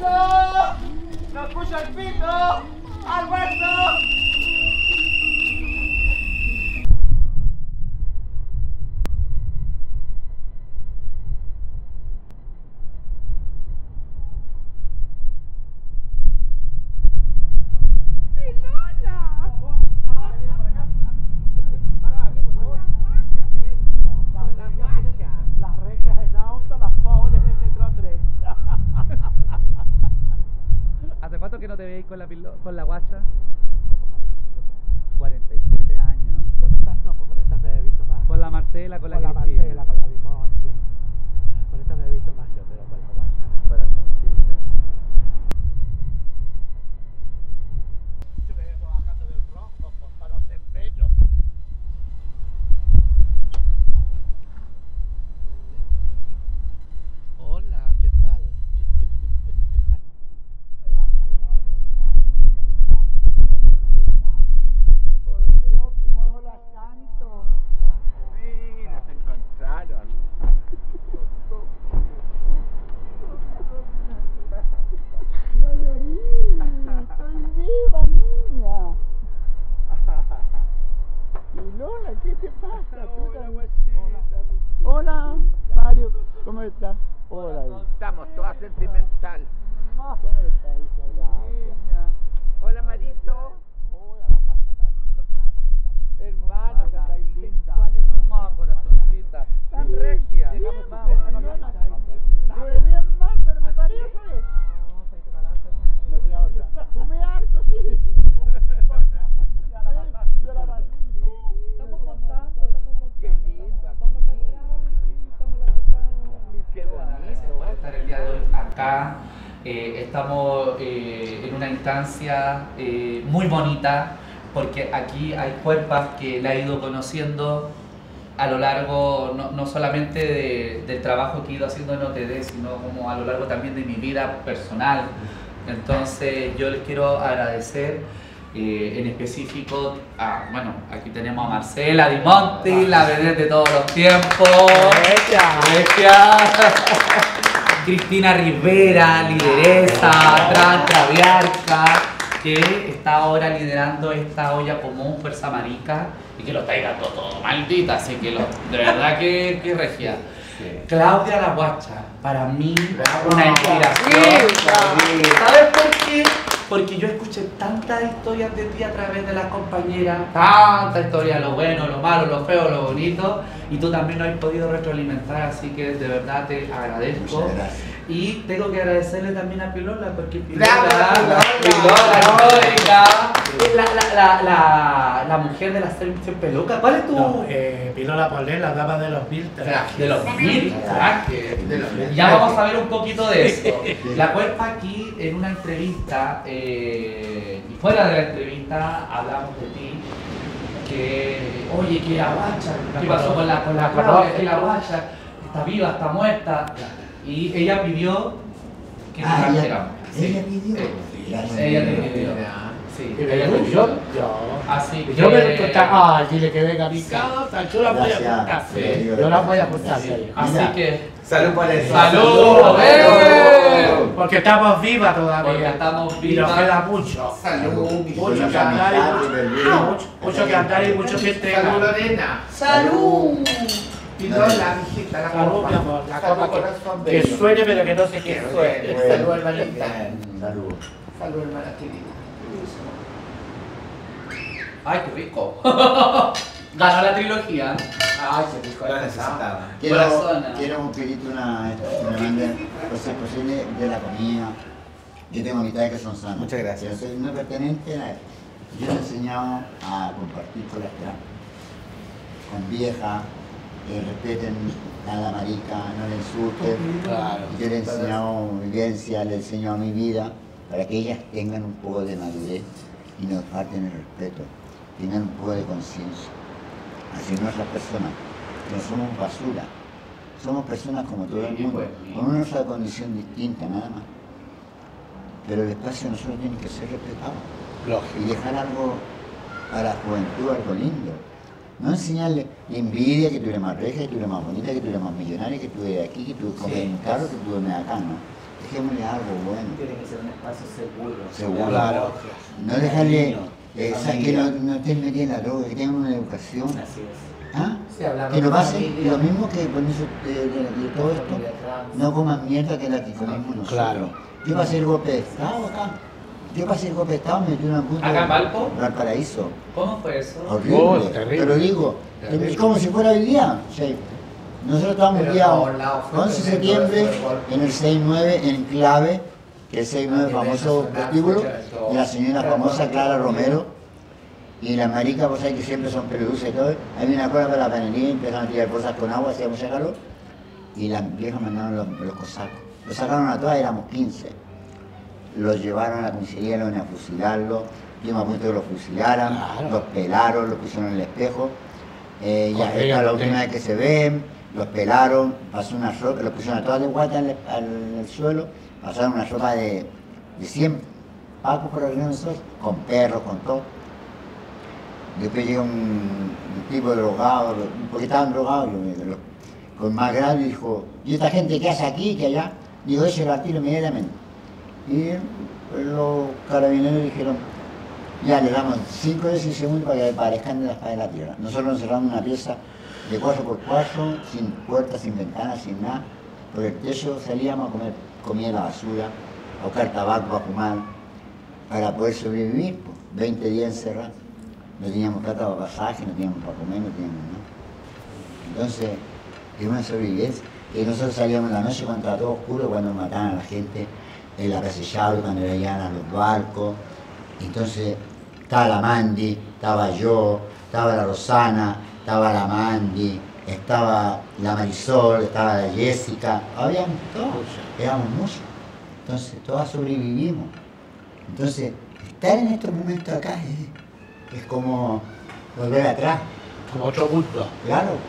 ¡Almuerzo! ¡No escucho el pito! ¡Almuerzo! Eh, muy bonita porque aquí hay cuerpas que la he ido conociendo a lo largo, no, no solamente de- del trabajo que he ido haciendo en OTD, sino como a lo largo también de mi vida personal. Entonces yo les quiero agradecer eh, en específico a, bueno, aquí tenemos a Marcela Di Monti, la vedette de todos los tiempos. Regia. Cristina Rivera, lideresa, traviarca, que está ahora liderando esta olla común Fuerza Marica y que lo está llegando todo maldita, así que lo, de verdad que, que regia. Claudia La Guacha, para mí una inspiración. ¿Sabes por qué? Porque yo escuché tantas historias de ti a través de las compañeras, tantas historias, lo bueno, lo malo, lo feo, lo bonito, y tú también lo has podido retroalimentar, así que de verdad te agradezco. Y tengo que agradecerle también a Pilola, porque Pilola, Pilola. Pilola la, la, la, la, la mujer de la serie peluca. ¿Cuál es tu...? No, eh, Pilola Polé, la dama de los filtros. De los mil Ya vamos a ver un poquito de eso. La cuerpa aquí en una entrevista, eh, y fuera de la entrevista, hablamos de ti. Que, oye, que la guacha, ¿qué pasó con la, con la? Que la guacha está viva, está muerta. Y ella pidió que nos Ah, ella- trajéramos. Sí, ella pidió. sí. Gracias. Ella te pidió. Sí, Y ella te pidió. yo. Así que. Yo me lo contaba, ah, dile que venga a mi casa, yo la voy a. Sí. Yo la voy a sí. Así Mira. que. Salud por eso. ¡Salud! ¡Eh! Porque estamos vivas todavía. Porque estamos Y nos vivas. queda mucho. Salud. Mucho que andar y mucho, que andar y mucho que Salud entregar. Lorena. ¡Salud! Pilola, mijita, la Salud, copa. mi amor, la Salud, copa corazón que, que suene pero que no se Que quede. suene. Bueno, Salud, hermanita. Salud. Salud, hermana querida. ¡Ay, qué rico! Ganó la trilogía. Ay, qué rico. Lo necesitaba. Quiero, Corazón. quiero pedirte una, una banda, pues, si es posible, de la comida. Yo tengo amistades que son sanas. Muchas gracias. Yo soy no pertenente a esto. Yo le he enseñado a compartir con las trans, con viejas, que respeten a la marica, no le insulten. Claro. Yo le he enseñado vivencia, le he enseñado mi vida, para que ellas tengan un poco de madurez y nos falten el respeto, tengan un poco de conciencia. Así nuestras personas, no somos basura, somos personas como todo el mundo, pues. con una sola condición distinta nada más. Pero el espacio nosotros tiene que ser respetado y dejar algo a la juventud, algo lindo. No enseñarle envidia que tú eres más regia, que tú eres más bonita, que tú eres más millonaria, que tú eres aquí, que tú comes en un carro, que tú duermes acá, ¿no? dejémosle algo bueno. Tiene que ser un espacio seguro. Seguro. Claro. No dejarle, eh, que no, no estén en la droga, que tengan una educación. Así es. ¿Ah? Sí, Que no pase lo mismo que con eso de, de- de todo esto, no coman mierda que la que comemos nosotros. Claro. Yo pasé el golpe de Estado acá. Yo pasé el golpe de Estado, me metí en una punta ¿Acá en Valpo? Valparaíso. ¿Cómo fue eso? Horrible. Oh, terrible. Te lo digo. Terrible. Es como si fuera hoy día. Sí. Nosotros estábamos el día lados fue 11 de septiembre en el 6-9 en Clave, que es el 6-9 A nivel famoso todo. y la señora famosa no, Clara no, Romero. Y las maricas, vos sabés que siempre son peludosas y todo. Hay una cola para la panadería, empezaron a tirar cosas con agua, hacía mucha calor. Y las viejas mandaron los, los cosacos. Los sacaron a todas, éramos 15. Los llevaron a la comisaría, lo a fusilarlo. Yo me apunto que lo fusilaran, Claro. los pelaron, los pusieron en el espejo. Eh, ya esta es la última vez que se ven, los pelaron, pasó una ropa, los pusieron a todas de guata en el, en el suelo, pasaron una ropa de, de 100 pacos por de nosotros, con perros, con todo. Después llega un, un tipo drogado, porque estaban drogados, yo me- lo- con más grande, y dijo, ¿y esta gente qué hace aquí, que allá? Digo, ese lo tiro inmediatamente. Y los carabineros dijeron, ya le damos 5 o 10 segundos para que aparezcan de la faz de la tierra. Nosotros nos cerramos en una pieza de 4x4, sin puertas, sin ventanas, sin nada. Por el techo salíamos a comer comida en la basura, a buscar tabaco para fumar, para poder sobrevivir. pues. 20 días encerrados. No teníamos plata para pasaje, no teníamos para comer, no teníamos nada. Entonces, es una sobrevivencia. Y nosotros salíamos en la noche cuando estaba todo oscuro, cuando mataban a la gente casa Chávez, cuando veían a los barcos. Entonces, estaba la Mandy, estaba yo, estaba la Rosana, estaba la Mandy, estaba la Marisol, estaba la Jessica, habíamos todos, éramos muchos. Entonces, todas sobrevivimos. Entonces, estar en estos momentos acá es, es como volver atrás. Como otro mundo. Claro,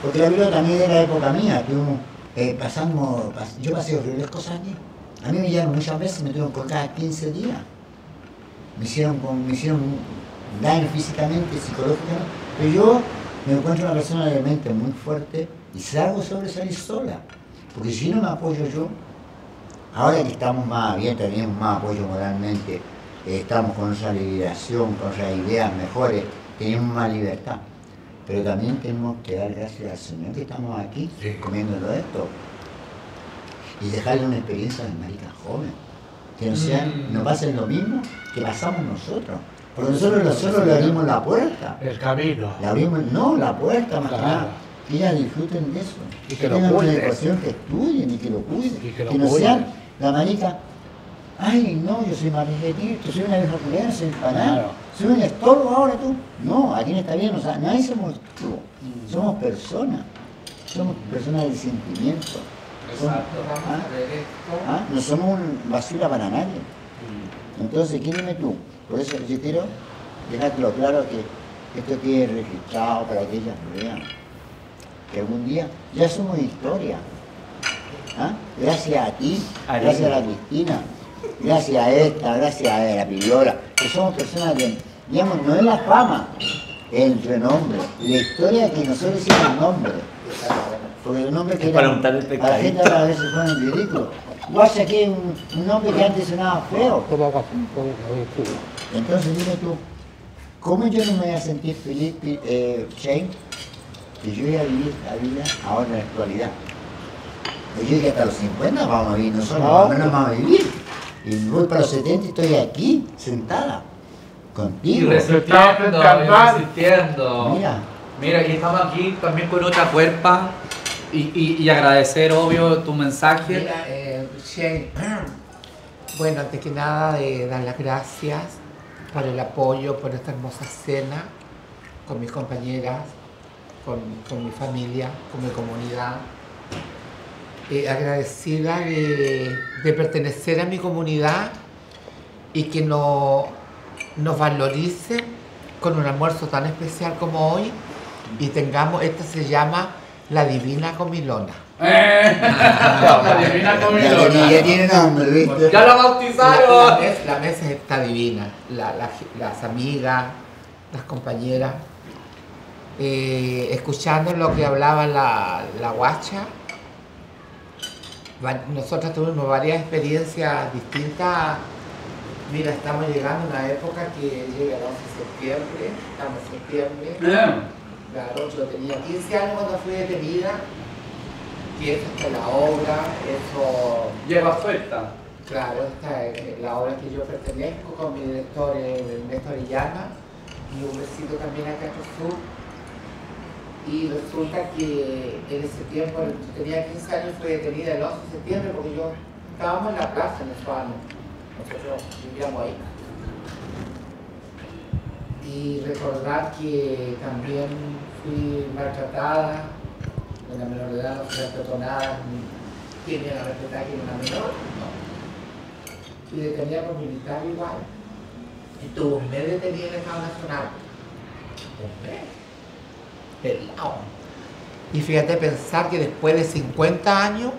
porque la Biblia también de la época mía, que uno, eh, pasamos, pas- yo pasé horribles cosas aquí. A mí me llevaron muchas veces, me tuvieron con cada 15 días. Me hicieron, me hicieron daño físicamente, psicológicamente, pero yo me encuentro una persona de mente muy fuerte y salgo sobre salir sola. Porque si no me apoyo yo, ahora que estamos más abiertos, tenemos más apoyo moralmente, eh, estamos con nuestra liberación, con nuestras ideas mejores, tenemos más libertad. Pero también tenemos que dar gracias al Señor que estamos aquí Sí. comiéndolo esto. Y dejarle una experiencia de marica joven. Que no, sean, Mm. no pasen lo mismo que pasamos nosotros. Porque nosotros, nosotros le abrimos la puerta. El camino. Le abrimos, no, la puerta más que nada. Que ellas disfruten de eso. Y que lo tengan una educación, que estudien y que lo cuiden. Y que lo no cuiden. sean la marica, ay no, yo soy mariquetito, soy una vieja culera, soy empanada, Claro. soy un estorbo ahora tú. No, aquí no está bien, o sea, nadie somos tú. Mm. Somos personas. Somos personas del sentimiento. Exacto. ¿ah? ¿ah? No somos un basura para nadie. Entonces, ¿qué dime tú? Por eso yo quiero dejártelo claro que esto quede registrado para que ellas vean. Que algún día ya somos historia. ¿Ah? Gracias a ti, gracias a la Cristina, gracias a esta, gracias a la Pillola, que somos personas que, digamos, no es la fama, es el renombre, la historia que nosotros hicimos el nombre. Porque el nombre que para untar el a la gente a veces ponen ridículo. Guacha que es un, un nombre que antes sonaba feo. Entonces dime tú, ¿cómo yo no me voy a sentir feliz, eh, Shane, que yo voy a vivir la vida ahora en la actualidad? Yo dije hasta los 50 vamos a vivir, nosotros No. menos vamos a vivir. Y voy para los 70 y estoy aquí, sentada, Y contigo. resistiendo, y resistiendo. Mira. Mira, y estamos aquí también con otra cuerpa. Y, y, agradecer, obvio, tu mensaje. Mira, eh, Shane, bueno, antes que nada, de dar las gracias por el apoyo, por esta hermosa cena con mis compañeras, con, con mi familia, con mi comunidad. Eh, agradecida de, de pertenecer a mi comunidad y que no, nos valorice con un almuerzo tan especial como hoy y tengamos, esta se llama la Divina Comilona. La divina comilona. ya tiene nombre, ¿viste? Ya la bautizaron. mes- la mesa está divina, la- la- las amigas, las compañeras, eh, escuchando lo que hablaba la, la guacha, Va- Nosotros tuvimos varias experiencias distintas. Mira, estamos llegando a una época que llega el 11 de septiembre, estamos en septiembre. Yo tenía 15 años cuando fui detenida. Y eso está en la obra, eso, Lleva suelta. claro, está en la obra que yo pertenezco con mi director eh, Néstor Illana y un besito también acá en Sur. Y resulta que en ese tiempo, yo tenía 15 años, fui detenida el 11 de septiembre porque yo estábamos en la plaza en esos años. Nosotros vivíamos ahí. Y recordar que también fui maltratada, en la menor de edad no se respetó nada, ni quién iba a respetar quién era menor, no. Y detenida por militar igual. Estuvo un mes detenida en el Estado Nacional. Un mes. Pelado. Y fíjate pensar que después de 50 años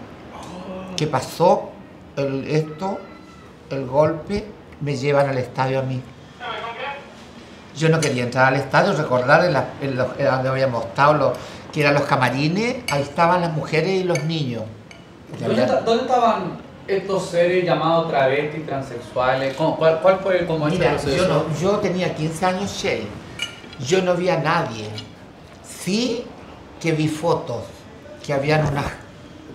que pasó el- esto, el golpe, me llevan al estadio a mí. Yo no quería entrar al estadio, recordar en, la- en los- en donde habíamos estado, los- que eran los camarines, ahí estaban las mujeres y los niños. ¿Dónde, había- esta- dónde estaban estos seres llamados travestis, transexuales? ¿Cómo- cuál, cuál fue como este Mira, yo, no- yo tenía 15 años, Shay. Yo no vi a nadie. Sí que vi fotos, que habían unas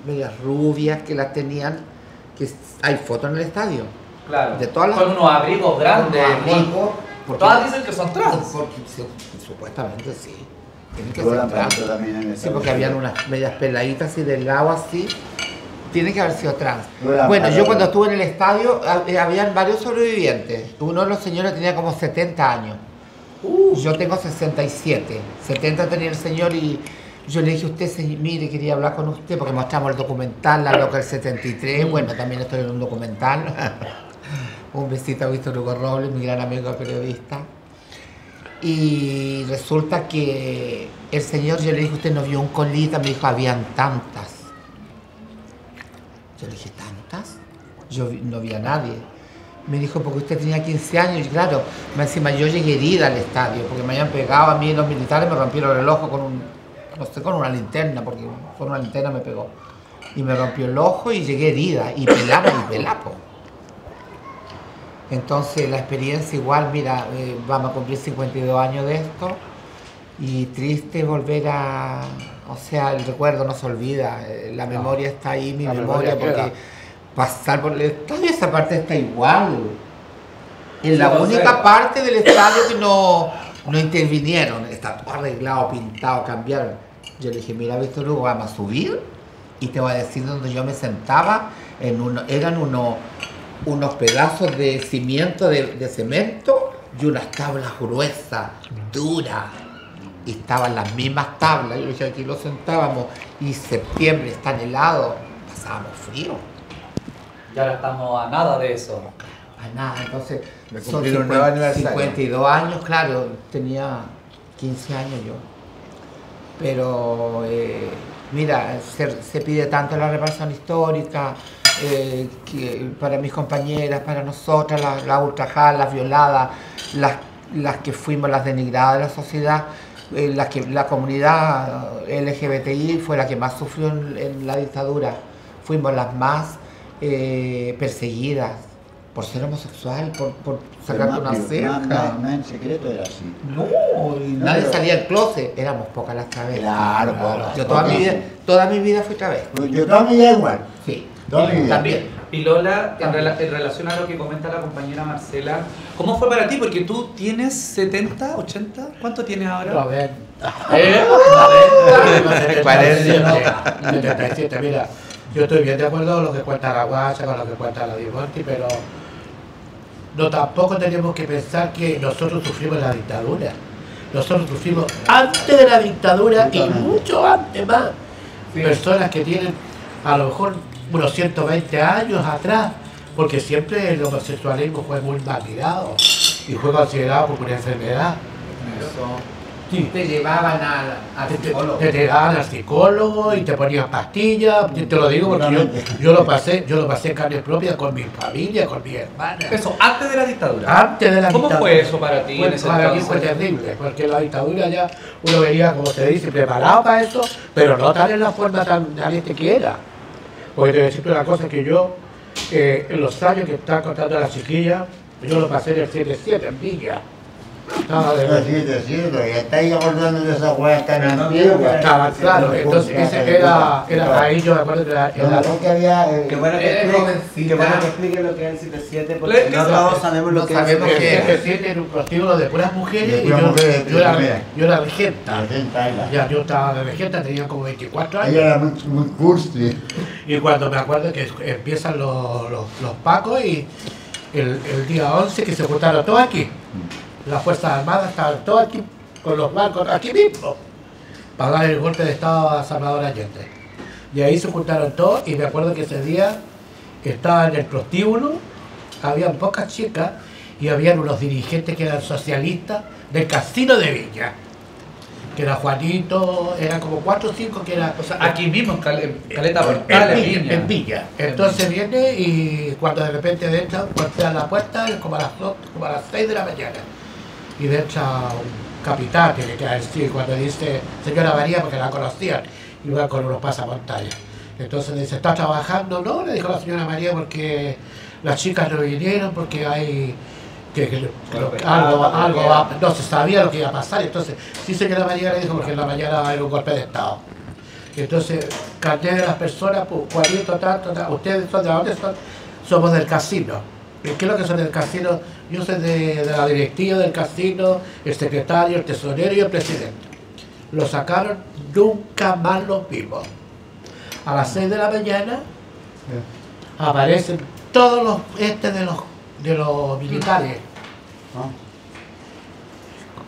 medias rubias que las tenían, que hay fotos en el estadio. Claro. de todas las- Con unos abrigos grandes. Unos abrigos, porque- Todas dicen que son trans. Porque, supuestamente sí. Tienen que ser trans. también Sí, porque habían unas medias peladitas así del lado así. Tiene que haber sido trans. Bueno, yo cuando estuve en el estadio, eh, habían varios sobrevivientes. Uno de los señores tenía como 70 años. Yo tengo 67. 70 tenía el señor y yo le dije a usted, "Se- mire, quería hablar con usted porque mostramos el documental, La Loca del 73. Bueno, también estoy en un documental. un besito a Víctor Hugo Robles, mi gran amigo periodista. Y resulta que el señor, yo le dije, usted no vio un colita, me dijo, habían tantas. Yo le dije, ¿tantas? Yo no vi a nadie. Me dijo, porque usted tenía 15 años, y claro, encima yo llegué herida al estadio, porque me habían pegado a mí los militares, me rompieron el ojo con un, no sé, con una linterna, porque con una linterna me pegó. Y me rompió el ojo y llegué herida, y pelaba y pelapo. Entonces la experiencia igual, mira, eh, vamos a cumplir 52 años de esto. Y triste volver a, o sea, el recuerdo no se olvida, eh, la memoria está ahí, mi la memoria, memoria porque pasar por el estadio, esa parte está igual. Es la única parte del estadio que no, no intervinieron, está todo arreglado, pintado, cambiaron. Yo le dije, mira Víctor Hugo, vamos a subir y te voy a decir donde yo me sentaba, en uno, eran unos, unos pedazos de cimiento, de, de cemento y unas tablas gruesas, duras. Y estaban las mismas tablas, dije, aquí lo sentábamos y septiembre está helado, pasábamos frío. Y ahora estamos a nada de eso. A nada, entonces Me son cumplieron un 50 nuevo aniversario. 52 años, claro, tenía 15 años yo. Pero eh, mira, se, se pide tanto la reparación histórica eh, que para mis compañeras, para nosotras, las la ultrajadas, las violadas, las, las que fuimos las denigradas de la sociedad, eh, las que, la comunidad LGBTI fue la que más sufrió en, en la dictadura. Fuimos las más eh, perseguidas por ser homosexual, por, por sacarte una ceja. No, en secreto era así. No, y nadie pero- salía del closet, éramos pocas las travestis. Claro, pocas, Yo toda mi, vida, toda mi vida fui travesti. Pues Yo toda mi vida igual. Sí, También. Pilola, en, rela- en relación a lo que comenta la compañera Marcela, ¿cómo fue para ti? Porque tú tienes 70, 80, ¿cuánto tienes ahora? Noventa. ¿Eh? Parece. 77, mira. Yo estoy bien de acuerdo con lo que cuenta la guacha, con lo que cuenta la Dimonti, pero no tampoco tenemos que pensar que nosotros sufrimos la dictadura. Nosotros sufrimos antes de la dictadura y mucho antes más. Sí. Personas que tienen a lo mejor unos 120 años atrás, porque siempre el homosexualismo fue muy mal mirado y fue considerado como una enfermedad. Sí. Te llevaban al, al Te, te, psicólogo. te llevaban al psicólogo y te ponían pastillas. Yo te lo digo porque yo, yo lo pasé, yo lo pasé en carne propia con mi familia, con mi hermana. Eso, antes de la dictadura. Antes de la ¿Cómo dictadura. fue eso para ti en Bueno, ese para mí fue terrible, porque la dictadura ya uno venía, como se dice, preparado para eso, pero no tan en la forma tan tan este que era. Porque te voy a decirte una cosa que yo, eh, en los años que está contando la chiquilla, yo lo pasé en el 7-7 en Villa. Estaba de sí, es cierto, ya estáis acordando de esa hueá tan antigua. Estaba claro, entonces ese era, era ahí yo me acuerdo que era, Lo era- mejor que había. eh, Qué bueno que explique, bueno que explique lo que es el 77 Le- porque no que todos sabe- sabemos no lo que es el sabemos el qué es. 7-7 era un prostíbulo de puras mujeres De y yo, mujeres, yo era, yo era regenta. Ya, yo estaba de regenta, tenía como 24 años. Ella era muy, muy cursi. Y cuando me acuerdo que empiezan los, los, los pacos y el, el día 11 que se juntaron todos aquí. Las Fuerzas Armadas estaban todos aquí con los barcos, aquí mismo, para dar el golpe de Estado a Salvador Allende. Y ahí se juntaron todos y me acuerdo que ese día estaba en el prostíbulo, habían pocas chicas y habían unos dirigentes que eran socialistas del casino de Viña. Que era Juanito, eran como cuatro o cinco que eran... O sea, aquí mismo en Cal- en Caleta En Portales, Villa, Viña. en Villa. Entonces viene y cuando de repente entra, golpean la puerta es como a las como a las 6 de la mañana. Y entra un capitán, tiene que decir, cuando dice señora María, porque la conocían, y va con unos pasamontañas. Entonces dice, ¿está trabajando? No, le dijo la señora María, porque las chicas no vinieron, porque hay... Que, que- que algo, algo va- no se sabía lo que iba a pasar, entonces sí señora María le dijo porque en la mañana era un golpe de estado. Y entonces, carnet de las personas, pues, Juanito, tanto, tanto, ustedes son de dónde son, somos del casino. ¿Y ¿Qué es lo que son del casino? Yo soy de, de la directiva del casino, el secretario, el tesorero y el presidente. Lo sacaron, nunca más los vimos. A las 6 de la mañana aparecen todos los este de los de los militares.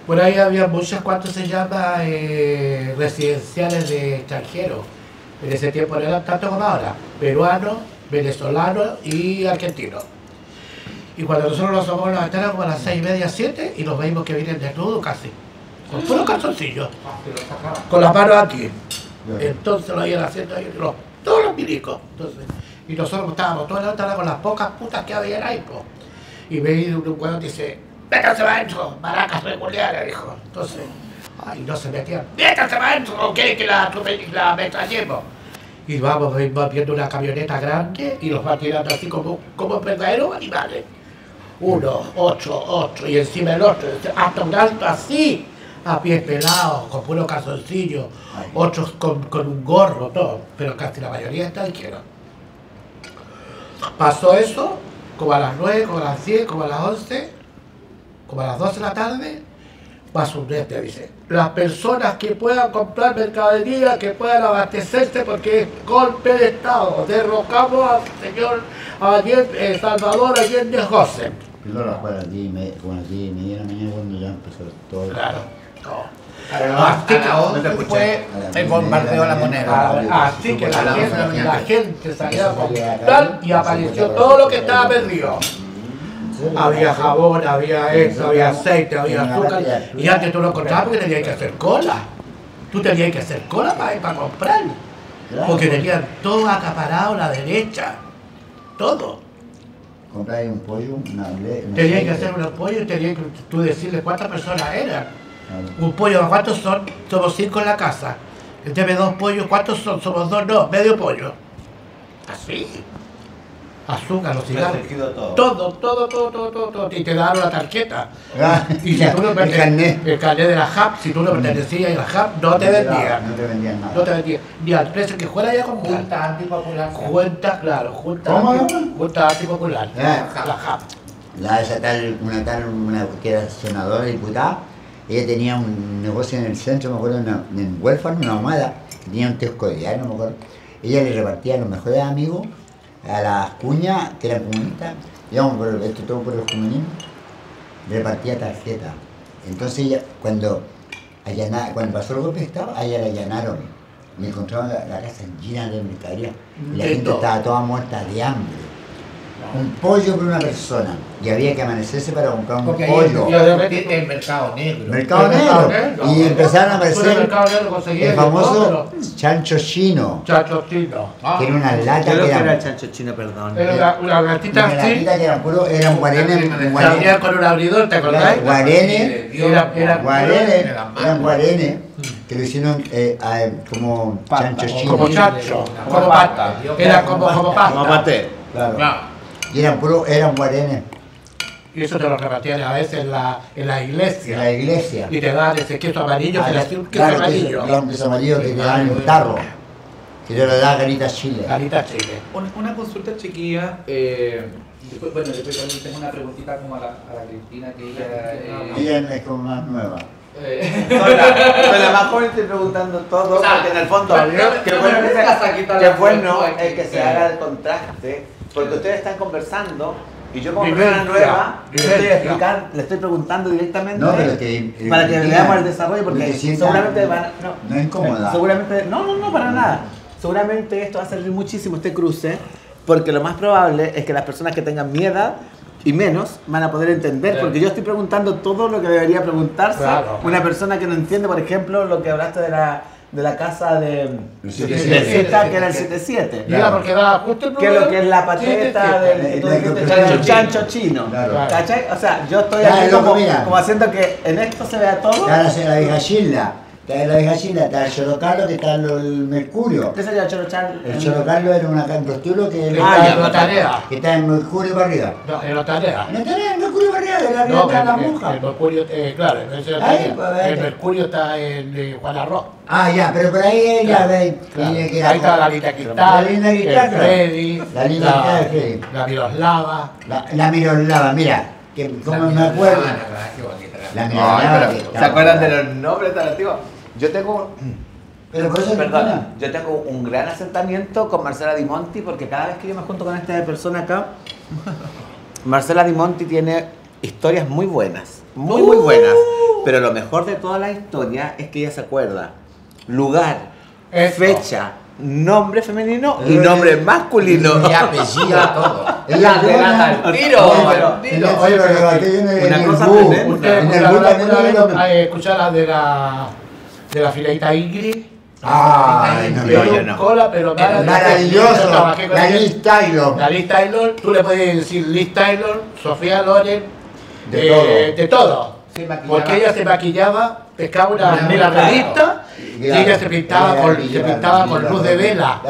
Por ahí había muchas, ¿cuánto se llama? Eh, residenciales de extranjeros. En ese tiempo no eran tanto como ahora. Peruanos, venezolanos y argentinos. Y cuando nosotros nos asomamos a la ventana como a las seis y media, siete, y nos veíamos que vienen desnudos casi. Con puros calzoncillos. Con las manos aquí. Entonces lo iban haciendo ahí, los- todos los milicos. Entonces, y nosotros estábamos toda la ventana con las pocas putas que había ahí, po. Y me un, hueón dice, métanse para adentro, maracas peculiares, dijo. Entonces, ay, no se metían, métanse para adentro, quieren que la, la metrallemos. Y vamos, vamos viendo una camioneta grande y los va tirando así como, como verdaderos animales. Uno, otro, otro, y encima el otro, hasta un alto así, a pies pelados, con puro calzoncillo, otros con, con un gorro, todo, pero casi la mayoría extranjeros. Pasó eso, como a las 9, como a las 10, como a las 11, como a las 12 de la tarde, pasó un este, dice, las personas que puedan comprar mercadería, que puedan abastecerse, porque es golpe de Estado, derrocamos al señor eh, Salvador Allende José. Yo lo fue a las 10 y media, como a las 10 y media de la mañana cuando ya empezó todo. Claro. no. A la 11 fue el bombardeo a la moneda. Ah, Así que la gente, la gente salía a comprar y apareció todo lo que estaba perdido. Había jabón, había esto, había aceite, había azúcar. Y antes tú lo encontrabas porque tenías que hacer cola. Tú tenías que hacer cola para, para comprar. Porque tenían todo acaparado la derecha. Todo. Comprar un pollo, una Tenías que hacer unos pollos y tenías que tú decirle cuántas personas eran. Claro. Un pollo, ¿cuántos son? Somos cinco en la casa. Deme dos pollos, ¿cuántos son? Somos dos, no, medio pollo. Así. Azúcar, los cigarros. Todo. Todo, todo, todo, todo, todo, todo. Y te daban la tarjeta. Ah, Y si tú no carnet. el carnet de la JAP, si tú no pertenecías a la JAP, no te vendían. No te vendían nada. No te vendían. Ni al precio que fuera ya con Junta antipopular. Junta, claro, junta, ¿Cómo, junta antipopular. La JAP. La esa tal, una tal, una que era senadora, diputada, ella tenía un negocio en el centro, me acuerdo, en, una- en huérfano, una almohada, tenía un tesco de diario, no me acuerdo. Ella le repartía a los mejores amigos, a las cuñas que eran comunistas, por el- esto todo por el comunismo, repartía tarjeta. Entonces ella, cuando, cuando pasó el golpe de Estado, a ella la allanaron y encontraron la, la casa llena de mercadería. Y la gente todo. estaba toda muerta de hambre un pollo por una persona y había que amanecerse para comprar un Porque ahí pollo. el, el mercado negro. Mercado El mercado negro. negro. Y empezaron a el aparecer el todo, famoso pero- chancho chino, Chacho chino. que era una ¿Qué lata que que era el eran chancho chino, perdón? Era una, una gatita una así, latita que eran puro, eran guarenes, se abría guarenes, con un abridor, ¿te acordás? guarenes, Era, era, guarenes, eran guarenes, que lo hicieron eh, a- como chancho chino. Como chacho, como pasta. Era como, como pasta. Como paté. Claro. Claro. Y eran puro, eran guarenes Y eso te lo repartían a veces en la, en la iglesia. la iglesia. Y te daban ese queso amarillo, Ah, que le hacía un queso claro, amarillo. queso- un queso amarillo que te daban en un tarro. Que te lo da Garita Chile. Carita chile. Una, una consulta chiquilla. eh, después, bueno, después también tengo una preguntita como a la, a la Cristina que ella. eh, Ella es como más nueva. eh, Soy la, soy la más joven, estoy preguntando todo, O sea, porque en el fondo, no, no, bueno, no que, la bueno es que se haga el contraste, porque ustedes están conversando y yo como Vivencia, persona nueva le estoy, vivencia. explicando, le estoy preguntando directamente No, pero que. para que eh, veamos el desarrollo, porque sienta- seguramente van no, No incomoda. Seguramente, no, no, no, para nada. Seguramente esto va a servir muchísimo este cruce, porque lo más probable es que las personas que tengan mi edad y menos van a poder entender, porque yo estoy preguntando todo lo que debería preguntarse Claro. una persona que no entiende, por ejemplo, lo que hablaste de la, de la casa de, El de 77. Zeta, que era el 77. Mira, porque da justo el Que es lo que es la pateta del chancho chancho, chino. chancho chino. Claro. ¿Cachai? O sea, yo estoy Ya, aquí loco, como, mira. como haciendo que en esto se vea todo. Ahora se la vieja Childa. Está la vieja Childa, está el Cholo Carlos, que está el Mercurio. ¿Qué sería el choro chan? El Cholo Carlos era una un prostíbulo que, Ah, en la tarea. que está en Mercurio para arriba. No, en la tarea. No está en el Mercurio para arriba, de la No, está la el, el, monja. el Mercurio, eh, claro, ese es la Ahí, tarea. pues. El Mercurio está en eh, Juan Arroz. Ah, ya, pero por ahí ella Claro, ve. claro. tiene que Ahí está la Lita Cristal, La Lita Cristal. Freddy, La Lita Cristal, el Freddy. la Miroslava. La, la Miroslava, mira, que como me acuerdo. La Miroslava. ¿Se acuerdan de los nombres tan antiguos? Yo tengo, Pero por eso es perdón, yo tengo un gran asentamiento con Marcela Di Monti porque cada vez que yo me junto con esta persona acá, Marcela Di Monti tiene historias muy buenas, muy muy buenas. Pero lo mejor de toda la historia es que ella se acuerda lugar, fecha, nombre femenino y nombre masculino. Y apellido, todo. Ella La delata al tiro, Oye, pero- tiro. Oye, pero aquí viene Una en el cosa bus. tremenda. ¿Ustedes En el escucharon bus alguna también vez lo- eh, escuchar la de la, de la fileita Ingrid? Ay, no, Pero cola, pero maravilloso. Maravilloso. Yo trabajé con La. Liz Taylor. La Liz Taylor, tú le puedes decir Liz Taylor, Sofía Loren, De eh, todo. de. Porque ella se maquillaba, pescaba una Una revista y ella se pintaba con, se pintaba con luz de vela.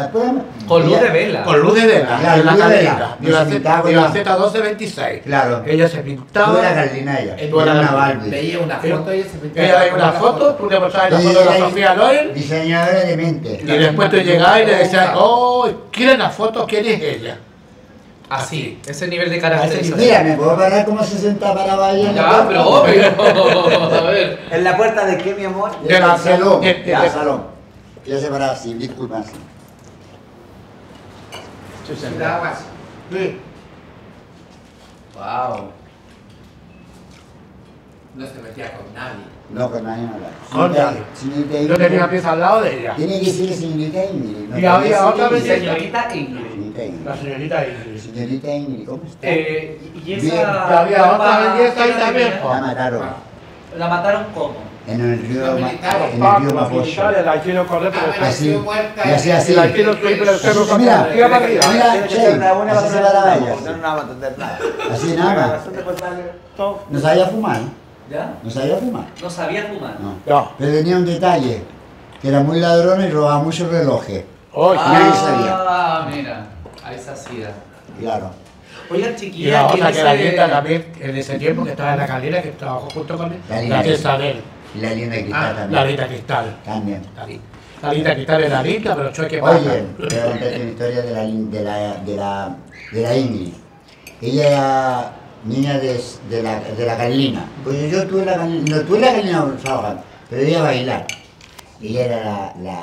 Con luz de vela. Con luz de vela, Claro, en la la- Z 1226. Claro. Ella se Tú pintaba. eras Carlina ella. Tú eras Era una. Barbie. Veía una foto y ella se pintaba. Ella veía una foto, tú le mostrabas la foto de la era Sofía Loren Diseñadora de mente. y después tú llegabas y le decías, oh, ¿quieren la foto? ¿Quién es ella? Así, ese nivel de caracterización. Mira, ¿me puedo parar como se senta para bailar? Ya, pero obvio. A ver. ¿En la puerta de qué, mi amor? De la- salón. Ya, salón. Ya se paraba así, disculpa. así. Sí. Wow. No se metía con nadie. No, con nadie no hablaba. Señorita- Yo Ingrid. tenía pieza al lado de ella. Tiene que ser señorita Ingrid. no Y había otra belleza. Señorita Ingrid. Señorita Ingrid. La señorita Ingrid. Señorita Ingrid, ¿cómo está? Eh, y Bien. esa. Y había otra ahí también, po. La mataron La mataron como. en el río, en el río Mapocho. la hicieron correr por el Apareció Así. muerta Y así, así. La hicieron subir mira, mira, buena así se paraba traer ella. No, no vamos a entender nada. Así nada más. No sabía fumar, ¿Ya? no sabía fumar. No sabía fumar. No. No. Pero tenía un detalle, que era muy ladrona y robaba muchos relojes. Oye, Nadie sabía. Ah, mira. Ahí se hacía. Claro. Oigan, Y la chiquilla, otra que la linda también, en ese tiempo que estaba en la calera, que trabajó junto con él, La la, de él, Y la linda cristal la también. linda cristal. También. La li- La linda cristal era linda, pero choque pasa. Oye, te voy a contar una historia de la, de la, de la, de la Ingrid. Ella era niña de, de, la, de la Carlina. Pues yo tuve la Carlina, no tuve la Carlina trabajando, pero ella iba a bailar. Y ella era la, la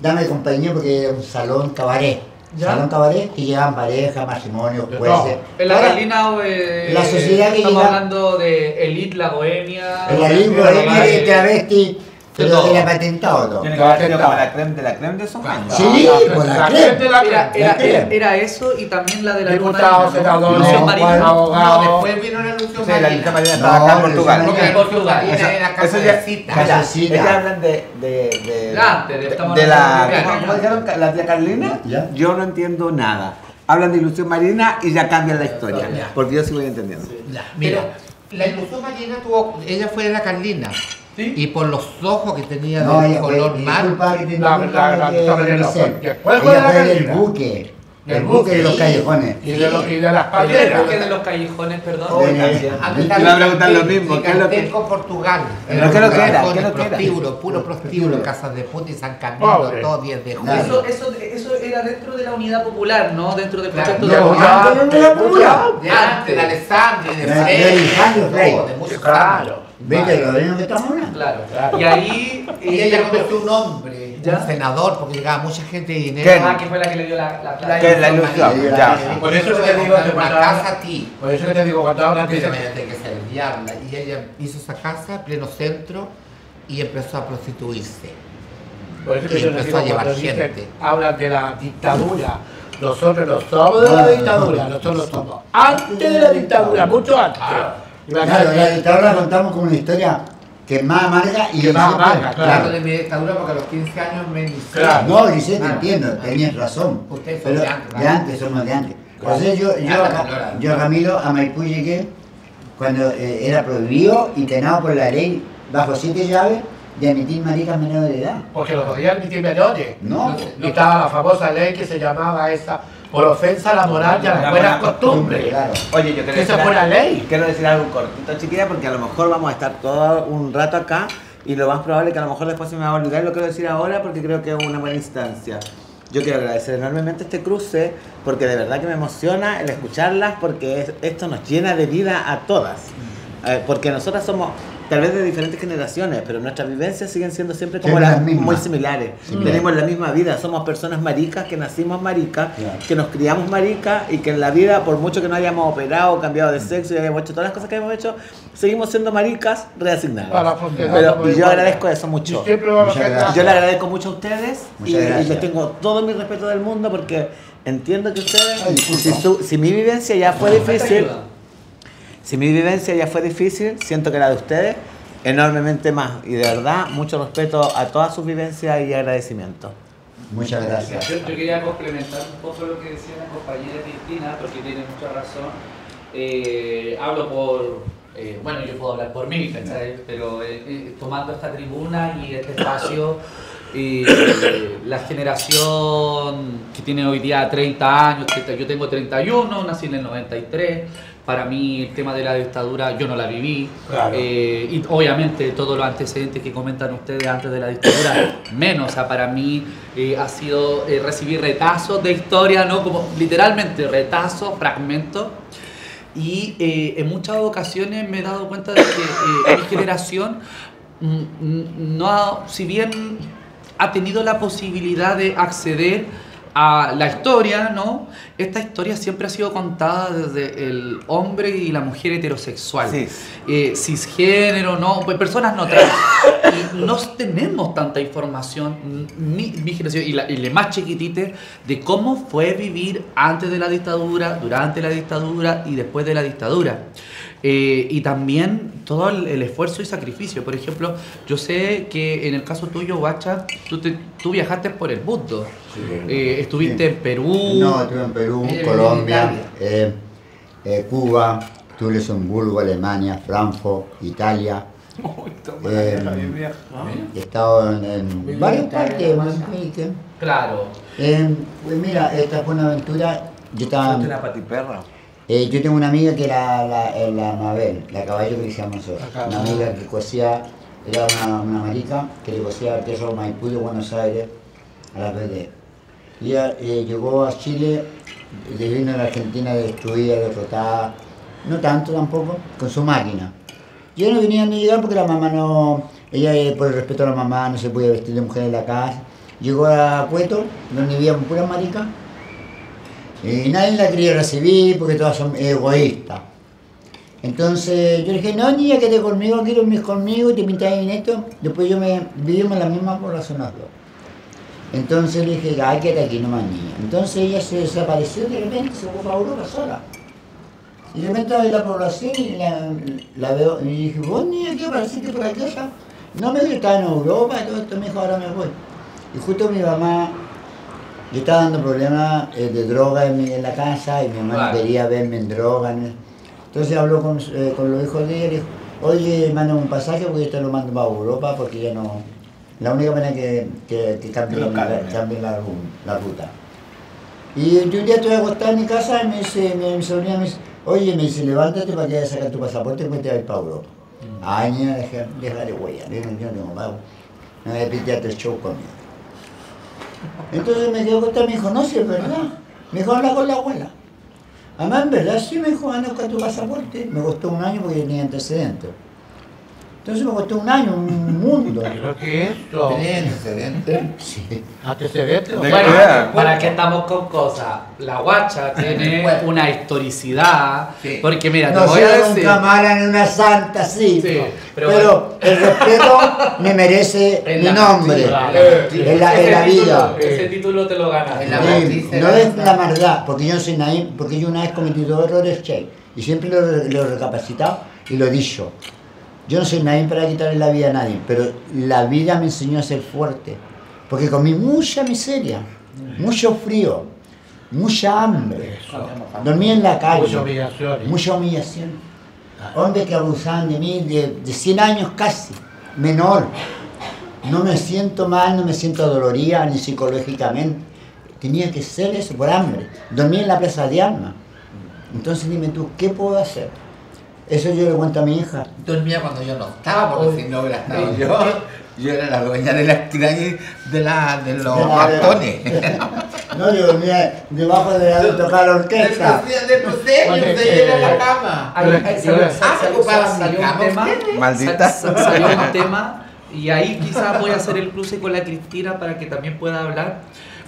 dame compañía porque era un salón cabaret. ¿Ya? Salón cabaret que llevaban pareja, matrimonio, De jueces. En la Ahora, Carlina, eh, La sociedad que estamos llega- hablando de Elite, la bohemia. En la travesti, pero todo. era patentado todo. Tiene que haber como la creme de la creme de esos años. Sí, la crema. gente la Era, crema. era, ¿La era, qué? era eso y también la de la Diputado, Luna Marina, senador. Lucio abogado. No, después vino la Lucio Sí, la lista Marina. Marina No, estaba acá en Lucio Portugal. Marina. Porque en Portugal. Era en la casa Eso de ya- cita. Casa Mira, cita. ellas hablan de. de, de, de- de- de la. de- ¿Cómo cómo dijeron? La tía Carlina. Ya. Yo no entiendo nada. Hablan de ilusión marina y ya cambian la historia. Porque yo sí voy entendiendo. Ya, Mira, la ilusión marina tuvo. Ella fue de la Carlina. ¿Sí? y por los ojos que tenía No, de color mar. después fue la del buque, el buque de los buque. callejones. Y de, los- y de las ¿Qué palmeras. de los callejones, perdón? Te iba a preguntar lo mismo, ¿qué es lo que- Gigantesco Portugal. ¿Pero qué es lo que era? Callejones, ¿Qué es lo que era? prostíbulo, puro prostíbulo, casas de puta y San Camilo, todo 10 de julio. Eso, eso, eso era dentro de la unidad popular, ¿no? Dentro del proyecto de la antes, de Alessandri, de De- Frey. Claro. ¿Viste lo que estamos hablando? Claro. Y ahí Y ella conoció un hombre, ¿Ya? un senador, porque llegaba mucha gente de dinero. ¿Quién? Ah, que fue la que le dio la, la plata. ¿Qué es la ilusión? Ya. Por eso te digo, te una casa a ti. Por eso que te digo, cuando ahora tiene que ser. Y ella hizo esa casa en pleno centro y empezó a prostituirse. Por eso que Y empezó digo, a llevar gente. hablan de la dictadura. Nosotros no somos de la dictadura, nosotros somos antes de la dictadura, mucho antes. Claro, la dictadura la contamos como una historia que es más amarga y Que más amarga, Claro, Claro. de mi dictadura porque a los 15 años me inicié. Claro. No, Liceo, te Claro. entiendo, tenías razón. Ustedes son Pero de antes, de antes, somos de antes. Entonces yo, yo, Ah, claro. yo Ramiro, a Maipú llegué cuando eh, era prohibido y penado por la ley bajo siete llaves de admitir maricas menores de edad. Porque los podían admitir menores. No, Y estaba la famosa ley que se llamaba esa por ofensa a la moral y a La las buenas buena costumbres. claro. Oye, yo quiero esa decir, fue la ley. quiero decir algo cortito, chiquilla, porque a lo mejor vamos a estar todo un rato acá y lo más probable es que a lo mejor después se me va a olvidar. Lo quiero decir ahora porque creo que es una buena instancia. Yo quiero agradecer enormemente este cruce porque de verdad que me emociona el escucharlas porque es- esto nos llena de vida a todas. Eh, porque nosotras somos tal vez de diferentes generaciones, pero nuestras vivencias siguen siendo siempre como las muy similares. Tenemos la misma vida, somos personas maricas que nacimos maricas, Claro. que nos criamos maricas y que en la vida, por mucho que no hayamos operado, cambiado de sexo y hayamos hecho todas las cosas que hemos hecho, seguimos siendo maricas reasignadas. Para Pero, y yo agradezco eso mucho. Yo le agradezco mucho a ustedes y, y les tengo todo mi respeto del mundo porque entiendo que ustedes, Ay, si, su- si mi vivencia ya fue difícil, ayuda. Si mi vivencia ya fue difícil, siento que la de ustedes enormemente más. Y de verdad, mucho respeto a todas sus vivencias y agradecimiento. Muchas gracias. Yo, yo quería complementar un poco lo que decía la compañera Cristina, porque tiene mucha razón. Eh, hablo por. eh, bueno, yo puedo hablar por mí, ¿cachai? Pero eh, eh, tomando esta tribuna y este espacio, eh, la generación que tiene hoy día 30 años, 30, yo tengo 31, nací en el 93. Para mí, el tema de la dictadura, yo no la viví. Claro. Eh, y obviamente todos los antecedentes que comentan ustedes antes de la dictadura, menos, o sea, para mí eh, ha sido eh, recibir retazos de historia, ¿no? Como literalmente retazos, fragmentos. Y eh, en muchas ocasiones me he dado cuenta de que eh, mi generación mm, mm, no ha, si bien ha tenido la posibilidad de acceder a la historia, ¿no? Esta historia siempre ha sido contada desde el hombre y la mujer heterosexual. Sí. Eh, cisgénero, ¿no? Pues personas no trans. Y no tenemos tanta información, ni mi generación, y la, y la más chiquitite, de cómo fue vivir antes de la dictadura, durante la dictadura y después de la dictadura. Eh, y también todo el, el esfuerzo y sacrificio. Por ejemplo, yo sé que en el caso tuyo, Guacha, tú, te- tú viajaste por el mundo. Eh, estuviste Sí. en Perú. No, estuve en Perú, en Colombia, eh, eh, Cuba, estuve en Luxemburgo, Alemania, Frankfurt, Italia. Eh, he estado en, en en varias partes. Claro. Eh, pues mira, esta fue una aventura. Yo estaba. Soy una patiperra. Eh, yo tengo una amiga que era la, eh, la Mabel, la caballo que decíamos nosotros. Una amiga que cosía, era una, una marica que le cosía al queso Maipú de Buenos Aires a la PD. Y ella eh, llegó a Chile, vino a la Argentina destruida, derrotada, no tanto tampoco, con su máquina. Y ella no venía ni llegar porque la mamá no, ella eh, por el respeto a la mamá no se podía vestir de mujer en la casa. Llegó a Cueto, donde vivían puras maricas, y nadie la quería recibir porque todas son egoístas. Entonces yo le dije, no, niña, quédate conmigo, quiero dormir conmigo y te pintas en esto. Después yo me vivimos en la misma población las dos. Entonces le dije, ay, quédate aquí nomás, niña. Entonces ella se desapareció de repente, se fue para Europa sola. Y de repente en la población y la, veo, y dije, vos niña, ¿qué apareciste por acá? No me dijo, estaba en Europa todo esto, me dijo, ahora me voy. Y justo mi mamá, yo estaba dando problemas eh, de droga en, mi- en la casa y mi mamá Claro. quería verme en droga. ¿no? Entonces habló con, eh, con los hijos de ella y dijo, oye, manda un pasaje porque yo te lo mando para Europa porque ya no... La única manera que, que, que la, ruta. Y yo un día estoy acostado en mi casa y me dice, mi, mi sobrina me dice, oye, me dice, levántate para que vayas a sacar tu pasaporte y te vas a ir para Europa. Ay, niña, deja, deja de huella, yo no, tengo pago. No me pitearte el show conmigo. Entonces me quedo acostado y me dijo, no, si es verdad. Me dijo, habla con la abuela. Además, en verdad, sí me dijo, anda tu pasaporte. Me costó un año porque tenía antecedentes. Entonces me costó un año, un mundo. Creo que esto. ¿Tenía antecedentes? Sí. Antecedentes. Bueno. ¿para qué estamos con cosas? La guacha tiene una historicidad. Sí. Porque mira, te No voy a soy un decir. cámara ni una santa, sí. Sí, pero pero el respeto me merece mi nombre. En la, en vida. Ese título te lo ganas. En la Sí, matriz no es la maldad, porque yo no soy nadie, porque yo una vez cometí dos errores, che, y siempre lo, lo he recapacitado y lo he dicho. Yo no soy nadie para quitarle la vida a nadie, pero la vida me enseñó a ser fuerte, porque comí mucha miseria, mucho frío, mucha hambre, dormí en la calle, mucha humillación. Hombres que abusaban de mí de, de 100 años casi, menor. No me siento mal, no me siento dolorida ni psicológicamente. Tenía que ser eso por hambre. Dormí en la plaza de armas. Entonces dime tú, ¿qué puedo hacer? Eso yo le cuento a mi hija. Dormía cuando yo no estaba, porque si no hubiera estado yo, yo era la dueña de la de, la, de los De la- bastones. No, yo dormía debajo de la tocar la orquesta. De seño, Oye, se llena eh, la cama. Yo- yo- Ah, se salió- ocupaba salió mi un cama, tema, ¿usted? Maldita. sa- sa- Salió un tema y ahí quizás voy a hacer el cruce con la Cristina para que también pueda hablar,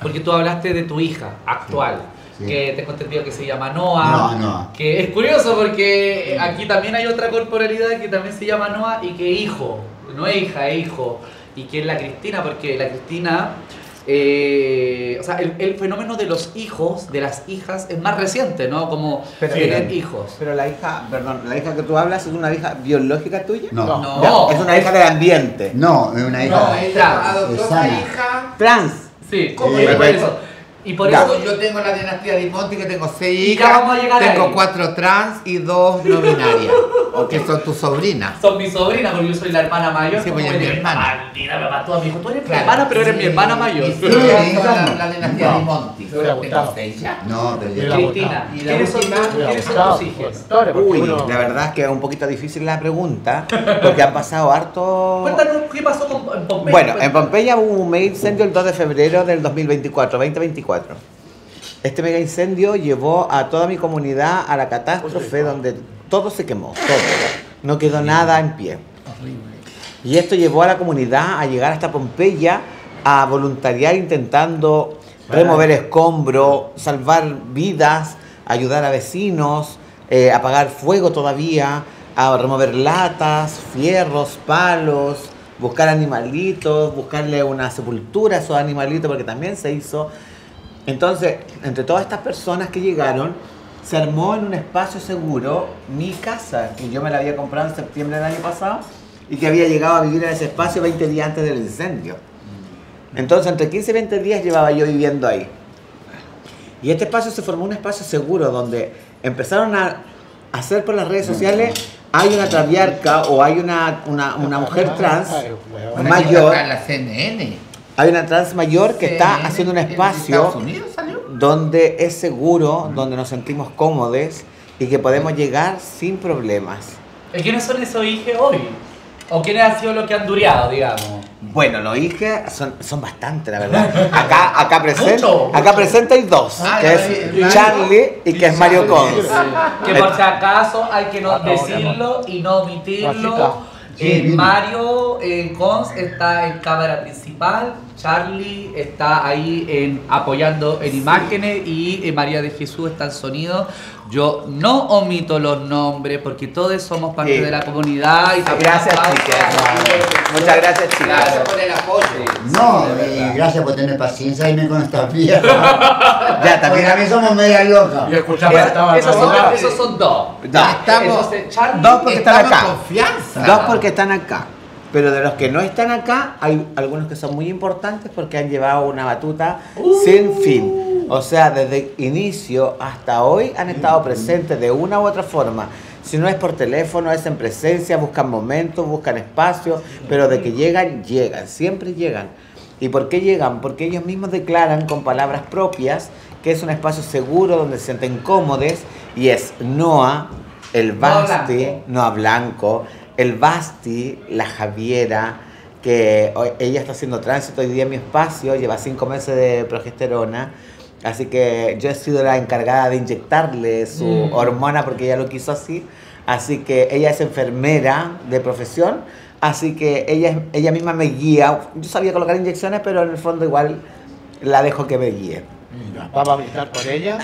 porque tú hablaste de tu hija actual. Sí. Que tengo entendido que se llama Noah. Noah, Noah. Que es curioso porque aquí también hay otra corporalidad que también se llama Noah y que hijo, no es hija, es hijo. Y que es la Cristina, porque la Cristina, eh, o sea, el, el fenómeno de los hijos, de las hijas, es más reciente, ¿no? Como Pero- tener hijos. Pero la hija, perdón, la hija que tú hablas es una hija biológica tuya? No, no, No. Es una hija del ambiente. es una hija. ella adoptó adoptó esa hija hija. Trans. Sí, ¿Cómo por va? eso. Y por Ya. eso Yo tengo la dinastía de Monti que tengo seis hijas, tengo cuatro trans y dos no binarias, que son tus sobrinas. son mis sobrinas, porque yo soy la hermana mayor. Sí, pues, es mi hermana. Maldita, me mató a mi hijo. Tú eres mi hermana, pero eres mi hermana mayor. Y Sí, la, no. la dinastía No. de Monti. Tengo seis ya. No, yo... Cristina, Y la ¿quiénes son, tus- ¿quiénes son tus hijos? Uy, Uno- la verdad es que es un poquito difícil la pregunta, porque han pasado harto... Cuéntanos qué pasó con, en Pompeya. Bueno, en Pompeya hubo un mega incendio el 2 de febrero del 2024, 2024. Este mega incendio llevó a toda mi comunidad a la catástrofe donde todo se quemó, todo. No quedó nada en pie. Y esto llevó a la comunidad a llegar hasta Pompeya a voluntariar intentando remover escombros, salvar vidas, ayudar a vecinos, eh, apagar fuego todavía, a remover latas, fierros, palos, buscar animalitos, buscarle una sepultura a esos animalitos porque también se hizo. Entonces, entre todas estas personas que llegaron, se armó en un espacio seguro mi casa, que yo me la había comprado en septiembre del año pasado y que había llegado a vivir en ese espacio 20 días antes del incendio. Entonces, entre 15 y 20 días llevaba yo viviendo ahí. Y este espacio se formó un espacio seguro donde empezaron a hacer por las redes sociales, hay una traviarca o hay una, una, una mujer trans mayor, la CNN. Hay una trans mayor que está CNN, haciendo un espacio donde es seguro, donde nos sentimos cómodos y que podemos llegar sin problemas. ¿Y ¿Quiénes son esos hijos hoy? ¿O quiénes han sido los que han dureado, digamos? Bueno, los hijos son, son bastante, la verdad. Acá, acá, presente, Mucho, acá mucho. presente hay dos, Ah, que es. Charlie y que es Mario Cons. Que por si acaso hay que no Ah, no, decirlo y no omitirlo. Eh, Sí. Mario eh, Cons está en cámara principal, Charlie está ahí en, apoyando en imágenes y eh, María de Jesús está en sonido. Yo no omito los nombres porque todos somos parte Sí. de la comunidad y también Gracias, chicas. Muchas gracias, chicas. Claro. por el apoyo. No, Sí, y gracias por tener paciencia y me con esta vieja. Ya, Porque también a mí somos medias locas. Yo escuchaba Esa- estaba esos, son, esos son dos. No, Estamos- Entonces, Charlie Dos porque están acá. en confianza. Dos porque están acá. Pero de los que no están acá, hay algunos que son muy importantes porque han llevado una batuta sin fin. O sea, desde inicio hasta hoy han estado presentes de una u otra forma, Si no es por teléfono, es en presencia, buscan momentos, buscan espacio, pero de que llegan, llegan, siempre llegan. ¿Y por qué llegan? Porque ellos mismos declaran con palabras propias que es un espacio seguro donde se sienten cómodos y es Noa, el Basti, Blanco. Noa Blanco, el Basti, la Javiera, que hoy- ella está haciendo tránsito hoy día en mi espacio, lleva cinco meses de progesterona. Así que yo he sido la encargada de inyectarle su Mm. hormona porque ella lo quiso así. Así que ella es enfermera de profesión. Así que ella, ella misma me guía. Yo sabía colocar inyecciones, pero en el fondo igual la dejo que me guíe. Vamos a brindar por ella.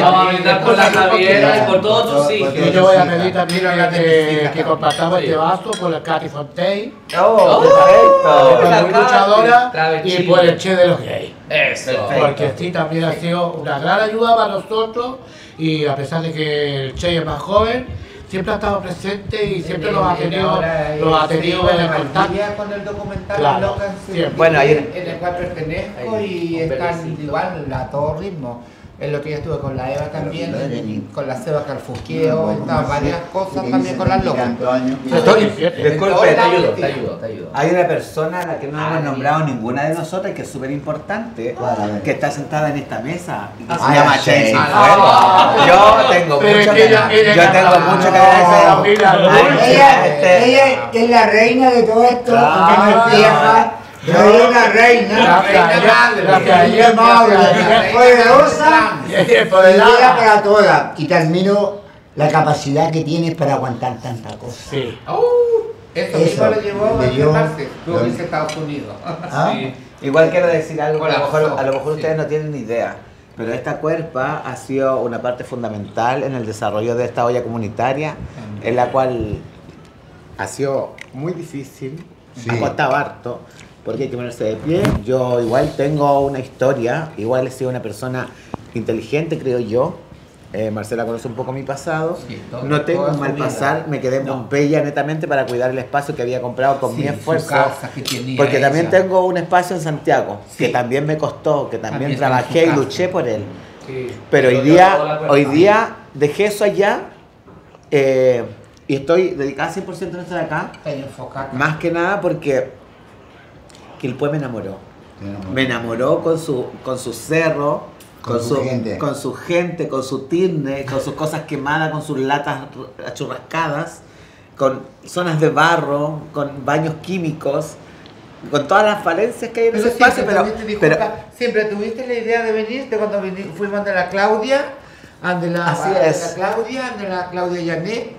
Vamos a brindar por la Javiera y por todos tus hijos. Y yo voy a pedir también que, que compartamos este vaso por la Katy Fontaine, ¡Oh, perfecto! que es la luchadora, y por el Che de los gays. Eso. Porque sí también ha sido una gran ayuda para nosotros y a pesar de que el Che es más joven, siempre ha estado presente y siempre nos ha tenido, nos ha tenido en el contacto. con el documental Claro, Locan, sí. siempre. Bueno, ahí- en el cual pertenezco y están igual a todo ritmo. Lo que yo estuve con la Eva también, con la Seba Calfusqueo, estaban varias cosas también con las locas. Disculpe, Te ayudo, te ayudo, te ayudo. Hay una persona a la que no Ah, hemos bien. nombrado ninguna de nosotras que es súper importante, que está sentada en esta mesa y que se Ah, llama sí. Chelsea Ah. Fuego. Yo tengo Pero mucho que ella yo es tengo mucho que agradecer. Ella, ella es la reina de todo esto, porque no es una reina, madre, reina poderosa, Poderosa. y para todas. Y termino la capacidad que tienes para aguantar tanta cosa. Sí. Eso, Eso, mismo lo llevó a a Estados Unidos. ¿Ah? Sí. Igual quiero decir algo a lo mejor, Colapsó, a lo mejor sí. ustedes no tienen ni idea, pero esta cuerpa ha sido una parte fundamental en el desarrollo de esta olla comunitaria, en la cual ha sido muy difícil, Sí. ha costado harto, porque hay que ponerse de pie. Yo igual tengo una historia, igual he sido una persona inteligente, creo yo. Eh, Marcela conoce un poco mi pasado. Sí, todo- no tengo un mal pasar, me quedé en No. Pompeya netamente para cuidar el espacio que había comprado con Sí, mi su esfuerzo. casa que tenía Porque también tengo un espacio en Santiago, que Sí. también me costó, que también, También trabajé y luché por él. Sí. Pero hoy día, hoy día dejé eso allá eh, y estoy dedicada 100% en esto de acá, más que nada porque Quilpué me enamoró. Me enamoró con su, con su cerro, Con su gente. con su gente, con su tirne, con sus cosas quemadas, con sus latas achurrascadas, con zonas de barro, con baños químicos, con todas las falencias que hay en ese espacio, pero, tuviste, pero siempre tuviste la idea de venirte cuando fuimos ante la Claudia, ante la, Así ante es. la Claudia, ante la Claudia Llané.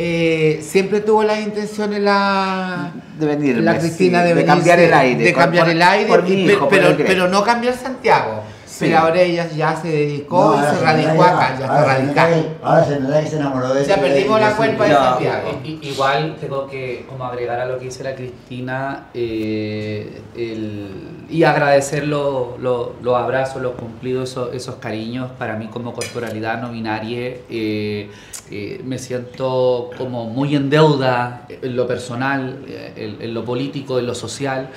Eh, siempre tuvo las intenciones la, de venirme, la Cristina sí, de, de venirse, cambiar el aire, de cambiar por- el aire, por mi y- hijo, por pero, pero no cambiar Santiago. Sí. Pero ahora ella ya se dedicó y se radicó acá, ya está se radicada. ahora se se enamoró de Ya de- perdimos la cuerpa de No, Santiago. Igual tengo que como agregar a lo que dice la Cristina eh, el- y agradecer lo- lo- los abrazos, los cumplidos, esos, esos cariños para mí como corporalidad no binaria. eh, eh, me siento como muy en deuda en lo personal, eh, en, lo político, en lo social,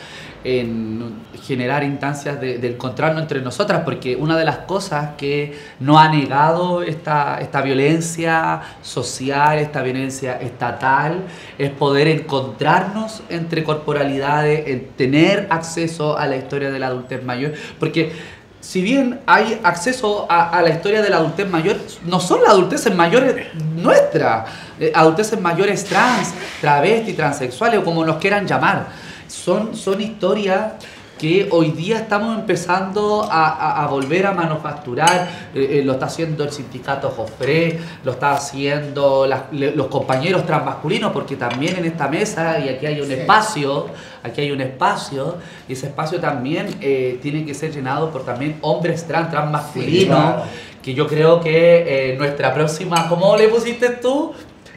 en generar instancias de, de encontrarnos entre nosotras, porque una de las cosas que no ha negado esta, esta violencia social, esta violencia estatal, es poder encontrarnos entre corporalidades, en tener acceso a la historia de la adultez mayor, porque si bien hay acceso a, la historia de la adultez mayor, no son las adulteces mayores nuestras, eh, adulteces mayores trans, travesti, transexuales o como nos quieran llamar. Son, son historias que hoy día estamos empezando a, a- a volver a manufacturar, eh, eh, lo está haciendo el sindicato Jofre, lo está haciendo las- le- los compañeros transmasculinos, porque también en esta mesa, y aquí hay un Sí. espacio, aquí hay un espacio, y ese espacio también eh, tiene que ser llenado por también hombres trans, transmasculinos, Sí, claro. que yo creo que nuestra próxima, ¿cómo le pusiste tú?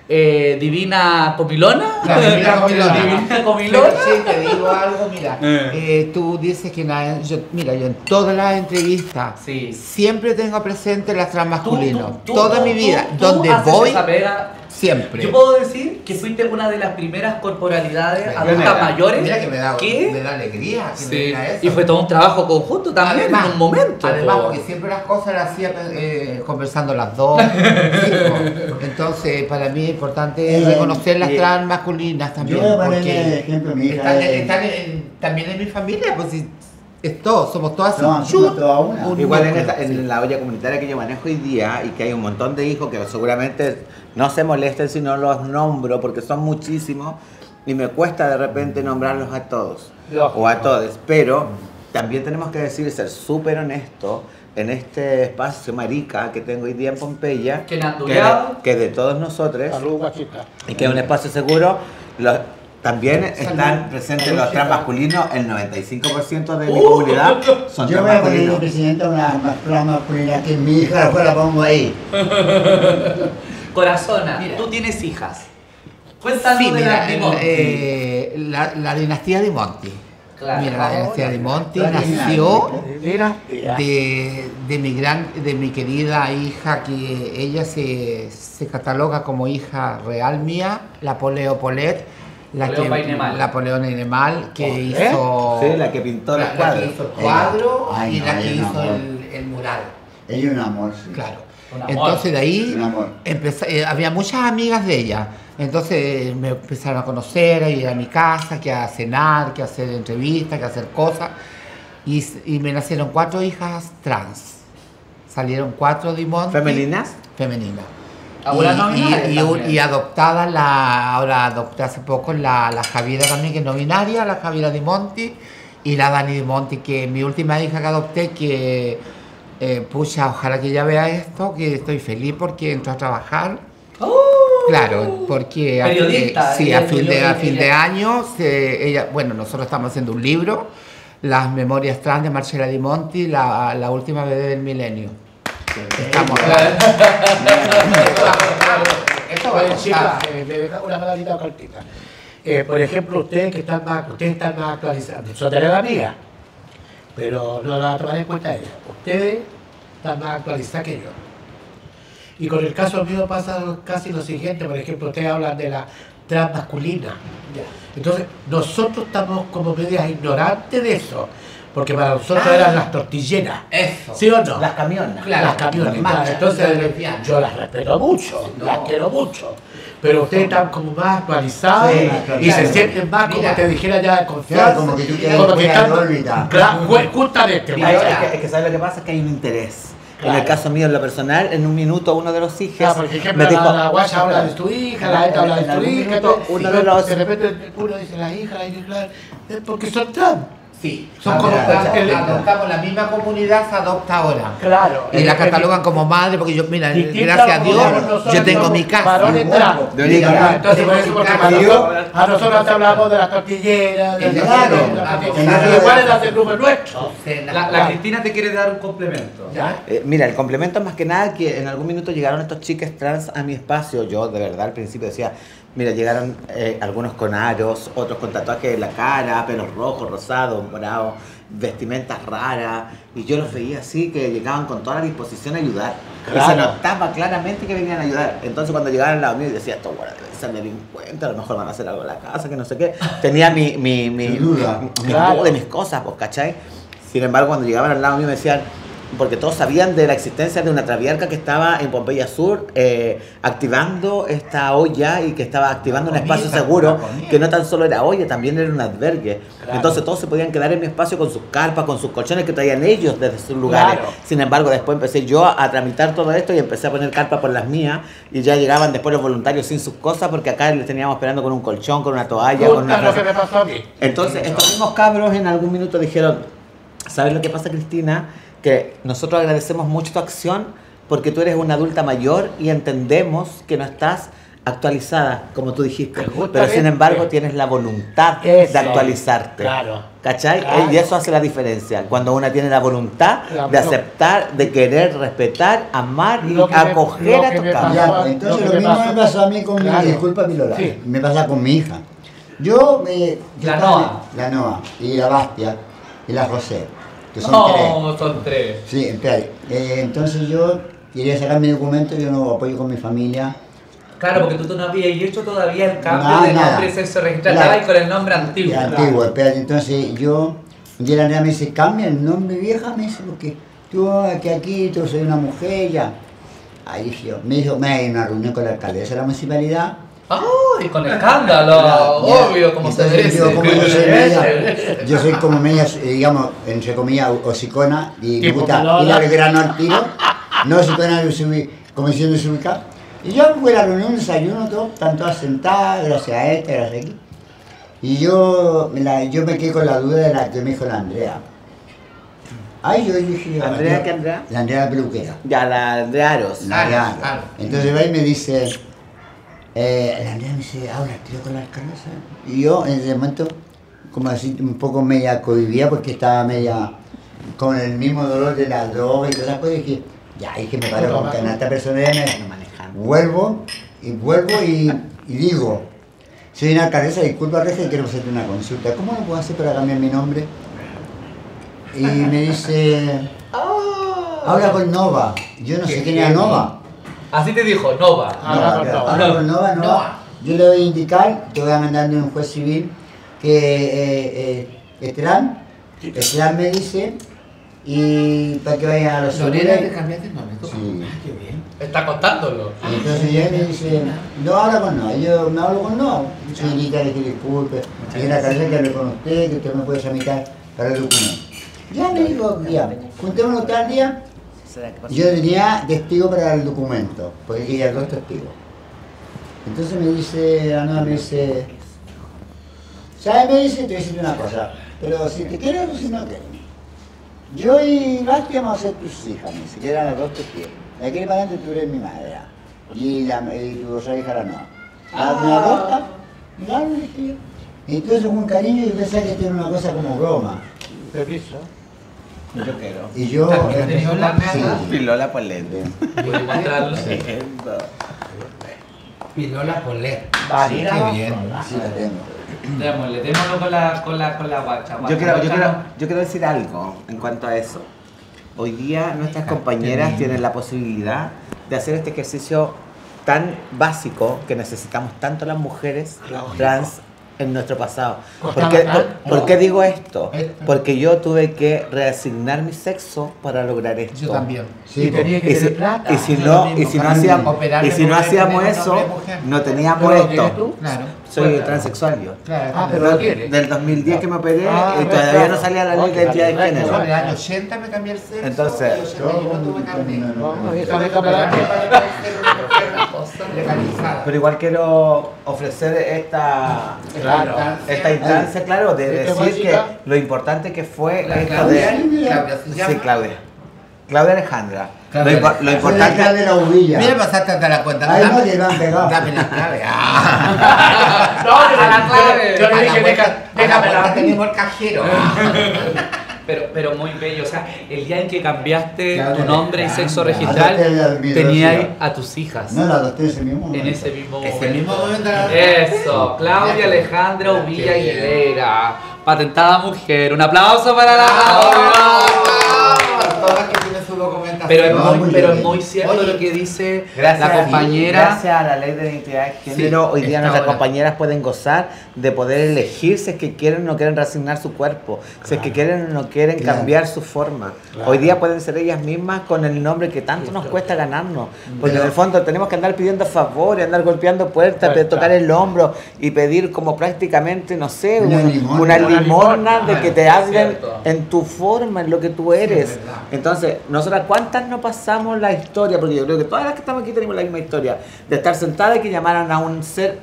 Eh, Divina Comilona. La Divina Comilona. Divina Comilona. Pero sí, te digo algo, mira. Eh. eh, tú dices que nada, yo, mira, yo en todas las entrevistas Sí. siempre tengo presente las tú- Toda tú- mi vida, donde voy, esa pega Siempre. Yo puedo decir que fuiste una de las primeras corporalidades adultas mira, mayores Mira que me da, que- me da alegría que me Sí, diga eso. y fue todo un trabajo conjunto también en un momento. Además, po. porque siempre las cosas las hacía eh, conversando las dos. Entonces, para mí es importante Eh, reconocer las eh, trans masculinas también. Yo voy a ponerle porque ejemplo mi hija. están, es- están en- también en mi familia, pues si es todo, somos todas Somos una. un Igual en, esta- en sí. la olla comunitaria que yo manejo hoy día y que hay un montón de hijos que seguramente no se molesten si no los nombro porque son muchísimos y me cuesta de repente nombrarlos a todos Lógico. o a todos, pero también tenemos que decir, ser súper honesto en este espacio marica que tengo hoy día en Pompeya, Que que, de, que de todos nosotros Salud, y que es un espacio seguro. los- también están presentes los trans masculinos, el 95% de mi comunidad son Yo trans voy a masculinos. presidente a una trans masculina que mi hija, después la pongo ahí. Corazona, Mira. tú tienes hijas. Cuéntanos Sí, de mira, las de eh, la, la dinastía de Monti. Claro. Mira, la dinastía de Monti La nació de, de mi gran, de mi querida hija, que ella se, se cataloga como hija real mía, la Poleo Polet, la Poleo que la Poleo Painemal, que ¿Eh? hizo Sí, la que pintó los la- la que cuadros. hizo el cuadro Ay, y no, la que hizo el, el mural. Ella es un amor, sí. Claro. Entonces de ahí empezó- eh, había muchas amigas de ella. Entonces me empezaron a conocer, a ir a mi casa, que a cenar, que a hacer entrevistas, que a hacer cosas. Y, y me nacieron cuatro hijas trans. Salieron cuatro de Monti. ¿Femeninas? Femeninas. Ahora y, no y, y, y adoptada la, ahora adopté hace poco la, la Javiera también, que es no binaria, la Javiera Di Monti, y la Dani Di Monti, que es mi última hija que adopté, que eh, pucha, ojalá que ella vea esto, que estoy feliz porque entró a trabajar. Claro, porque a- eh, sí, a fin de, a fin de año, se- ella, bueno, nosotros estamos haciendo un libro, Las Memorias Trans de Marcela Di Monti, la, la última bebé del milenio. Estamos Esto va a chicas, eh, me deja una palabra cortita. Eh, por ejemplo, ustedes que están más, ustedes están más actualizados, son de la mía, pero no la tomaré en cuenta ella. Ustedes están más actualizados que yo. Y con el caso mío pasa casi lo siguiente, por ejemplo, ustedes hablan de la trans masculina. Entonces, nosotros estamos como medias ignorantes de eso, porque para nosotros eran las tortilleras. Eso. ¿Sí o no? Las camionas. Claro, las claro. marchas, Entonces, yo las respeto mucho, No. las quiero mucho. Pero ustedes están como más actualizados Sí, y se sienten más, como te dijera ya, de confianza. Claro, como que tú quieres. Claro, ju- justamente. Es, que, es que ¿sabes lo que pasa? Es que hay un interés. En el caso mío, en lo personal, en un minuto uno de los hijos Claro, por ejemplo, me dijo, la, guaya habla de tu hija, la esta habla de tu hija, uno de, los- de repente uno dice la hija, la hija, porque son trans. Sí, Son como- adoptamos, la misma comunidad, se adopta ahora. Claro. Y la catalogan como madre, porque yo, mira, gracias a Dios, yo tengo mi casa. Ah, Entonces, a nosotros te hablamos de las tortilleras, de las Claro. Igual es las del grupo nuestro. La, la Cristina te quiere dar un complemento. ¿Ya? Eh, mira, el complemento es más que nada que en algún minuto llegaron estos chicas trans a mi espacio. Yo de verdad al principio decía, mira, llegaron eh, algunos con aros, otros con tatuajes en la cara, pelos rojos, rosados, morados, vestimentas raras. Y yo los veía así, que llegaban con toda la disposición a ayudar. Y se Claro. notaba claramente que venían a ayudar. Entonces cuando llegaban al lado mío, decía, estos bueno, deben ser delincuentes, a lo mejor van a hacer algo en la casa, que no sé qué. Tenía mi, mi, mi, Mi duda. mi- Claro. de mis cosas, pues, ¿cachai? Sin embargo, cuando llegaban al lado mío me decían, porque todos sabían de la existencia de una traviarca que estaba en Pompeya Sur eh, activando esta olla y que estaba activando un Comida, espacio seguro, que no tan solo era olla, también era un albergue. Claro. Entonces todos se podían quedar en mi espacio con sus carpas, con sus colchones que traían ellos desde sus lugares. Claro. Sin embargo, después empecé yo a, tramitar todo esto y empecé a poner carpa por las mías y ya llegaban después los voluntarios sin sus cosas porque acá les teníamos esperando con un colchón, con una toalla, con una... lo que me pasó a mí. Entonces, estos mismos cabros en algún minuto dijeron, ¿sabes lo que pasa, Cristina? Que nosotros agradecemos mucho tu acción porque tú eres una adulta mayor y entendemos que no estás actualizada, como tú dijiste. Pero sin embargo tienes la voluntad de actualizarte. Claro. ¿Cachai? Claro. Y eso hace la diferencia. Cuando una tiene la voluntad La- de aceptar, de querer, respetar, amar y me- acoger a tu me pues, entonces lo me mismo pasó- me pasó a mí con Claro. mi, disculpa mi Lola, Sí. me pasa con mi hija. Yo, eh, yo La Noa. La Noa, y la Bastia, y la José, que son tres. No, son tres. Sí, espera. Eh, entonces yo quería sacar mi documento, yo no apoyo con mi familia Claro, porque tú, tú no habías hecho todavía el cambio No, de nada. nombre y sexo registrado, Claro. estabas con el nombre antiguo. Antiguo, espérate, entonces yo, un día la nena me dice, cambia el nombre vieja, me dice, porque tú que aquí, tú soy una mujer, ya. Ahí yo, me dijo, me hay una reunión con la alcaldesa de la municipalidad. ¡Ay! con escándalo, ya. obvio, como se merece. yo, como yo soy media, yo soy como media, eh, digamos, entre comillas, hocicona, y me gusta ir al grano al tiro, no hocicona, desubi- como diciendo desubicada. Y yo fui a la reunión, desayuno, todo, están todas sentadas, gracias a esta, gracias a aquí. Y yo, la- yo me quedé con la duda de la que me dijo la Andrea. Ay, yo dije... ¿Andrea yo- qué Andrea? La Andrea peluquera. Ya, la de Aros. La Andrea. Aros, Aros. Entonces va y me dice, eh, la Andrea me dice, habla tío con la alcaldesa. Y yo en ese momento, como así, un poco media cohibida porque estaba media con el mismo dolor de la droga y todas esas cosas. Y dije, ya, es que me paro con esta persona ya me vuelvo y vuelvo y, y digo, soy una alcaldesa, disculpa Regia, quiero hacerte una consulta. ¿Cómo lo puedo hacer para cambiar mi nombre? Y me dice, habla con Nova. Yo no sé quién era Nova. Así te dijo, Nova. Habla No, con pero Nova. habla con Nova, Nova. Nova. Yo le voy a indicar, te voy a mandar de un juez civil, que eh, eh, Esteban, Esteban me dice, y para que vaya a los Lorena, seguros. ¿te cambiaste el nombre? Sí. Ah, qué bien. Está contándolo. Y entonces ella me dice, no habla con no, yo me hablo con no. Señorita, le pido disculpe, y la carrera que hablé con usted, que usted me puede tramitar para el documento. Ya me dijo, ya, juntémonos tal día, yo tenía testigo para el documento, porque quería dos testigos. Entonces me dice, Ana me dice, ¿sabes? Me dice, te voy a decir una cosa, pero si te quieres o si no quieres. Yo y Basti vamos a ser tus hijas, me dice, que eran las dos testigos. De aquí para adelante tú eres mi madre. Y, la, y tu otra hija la no. ¿La me adopta? Claro, le dije yo. Y entonces con cariño yo pensaba que esto era una cosa como broma. Permiso. Yo quiero. Y yo... ¿También tenía empecé- la nada? sí. Pilola Polente. Voy a mostrarlo. Pilola Polet. Varina. Qué bien. Sí, la tengo. Démosle, démoslo con la, con la, con la guacha. Yo guacha, quiero, yo, quiero, no. yo quiero decir algo en cuanto a eso. Hoy día nuestras compañeras tienen la posibilidad de hacer este ejercicio tan básico que necesitamos tanto las mujeres trans en nuestro pasado. ¿Por qué, por- por qué digo esto? Porque yo tuve que reasignar mi sexo para lograr esto. Yo también. Sí, y tenía que Y si, plata. y si no, lo y mismo. si no hacíamos, y si no hacíamos eso, no teníamos ¿Pero lo quieres esto. tú? Claro. Soy Cuéntame. transexual yo. Claro, Ah, pero lo quieres. Del 2010 que me operé Ah, y todavía claro. no salía la ley de identidad de claro, género. Yo en el año 80 me cambié el sexo. Entonces, y el 81 tuve carnet. Pero igual quiero ofrecer esta, Claro. esta instancia, claro, de ¿Esta decir que lo importante que fue La esto Claudia, de... Claudia se llama. Sí, Claudia. Claudia Alejandra. Claudia Lo, impo- lo Alejandra. importante... Hija de la uvilla. Mira, pasaste hasta la cuenta. No, Dame- la clave. Ah. No, A la clave. Yo le dije, déjame la tenemos el cajero. Pero, pero muy bello, o sea, el día en que cambiaste tu nombre y sexo registral, tenías a tus hijas. No, las dos ese mismo en momento. ese mismo Ese momento. mismo momento Eso, Claudia Alejandra Uvilla. Aguilera, patentada mujer. Un aplauso para la. Pero es muy, muy pero es muy cierto Oye, lo que dice la compañera. gracias a la ley de identidad de género, hoy día nuestras ahora. compañeras pueden gozar de poder elegir si es que quieren o no quieren reasignar su cuerpo, si es que quieren o no quieren Claro. cambiar su forma. Hoy día pueden ser ellas mismas con el nombre que tanto nos cuesta ganarnos, porque en el fondo tenemos que andar pidiendo favores, andar golpeando puertas, Puertas. tocar el hombro y pedir como prácticamente, no sé, Una un- limosna. una limosna. de que te hablen en tu forma, en lo que tú eres. es verdad. Entonces, nosotras, ¿cuántas no pasamos la historia? Porque yo creo que todas las que estamos aquí tenemos la misma historia. De estar sentada y que llamaran a un ser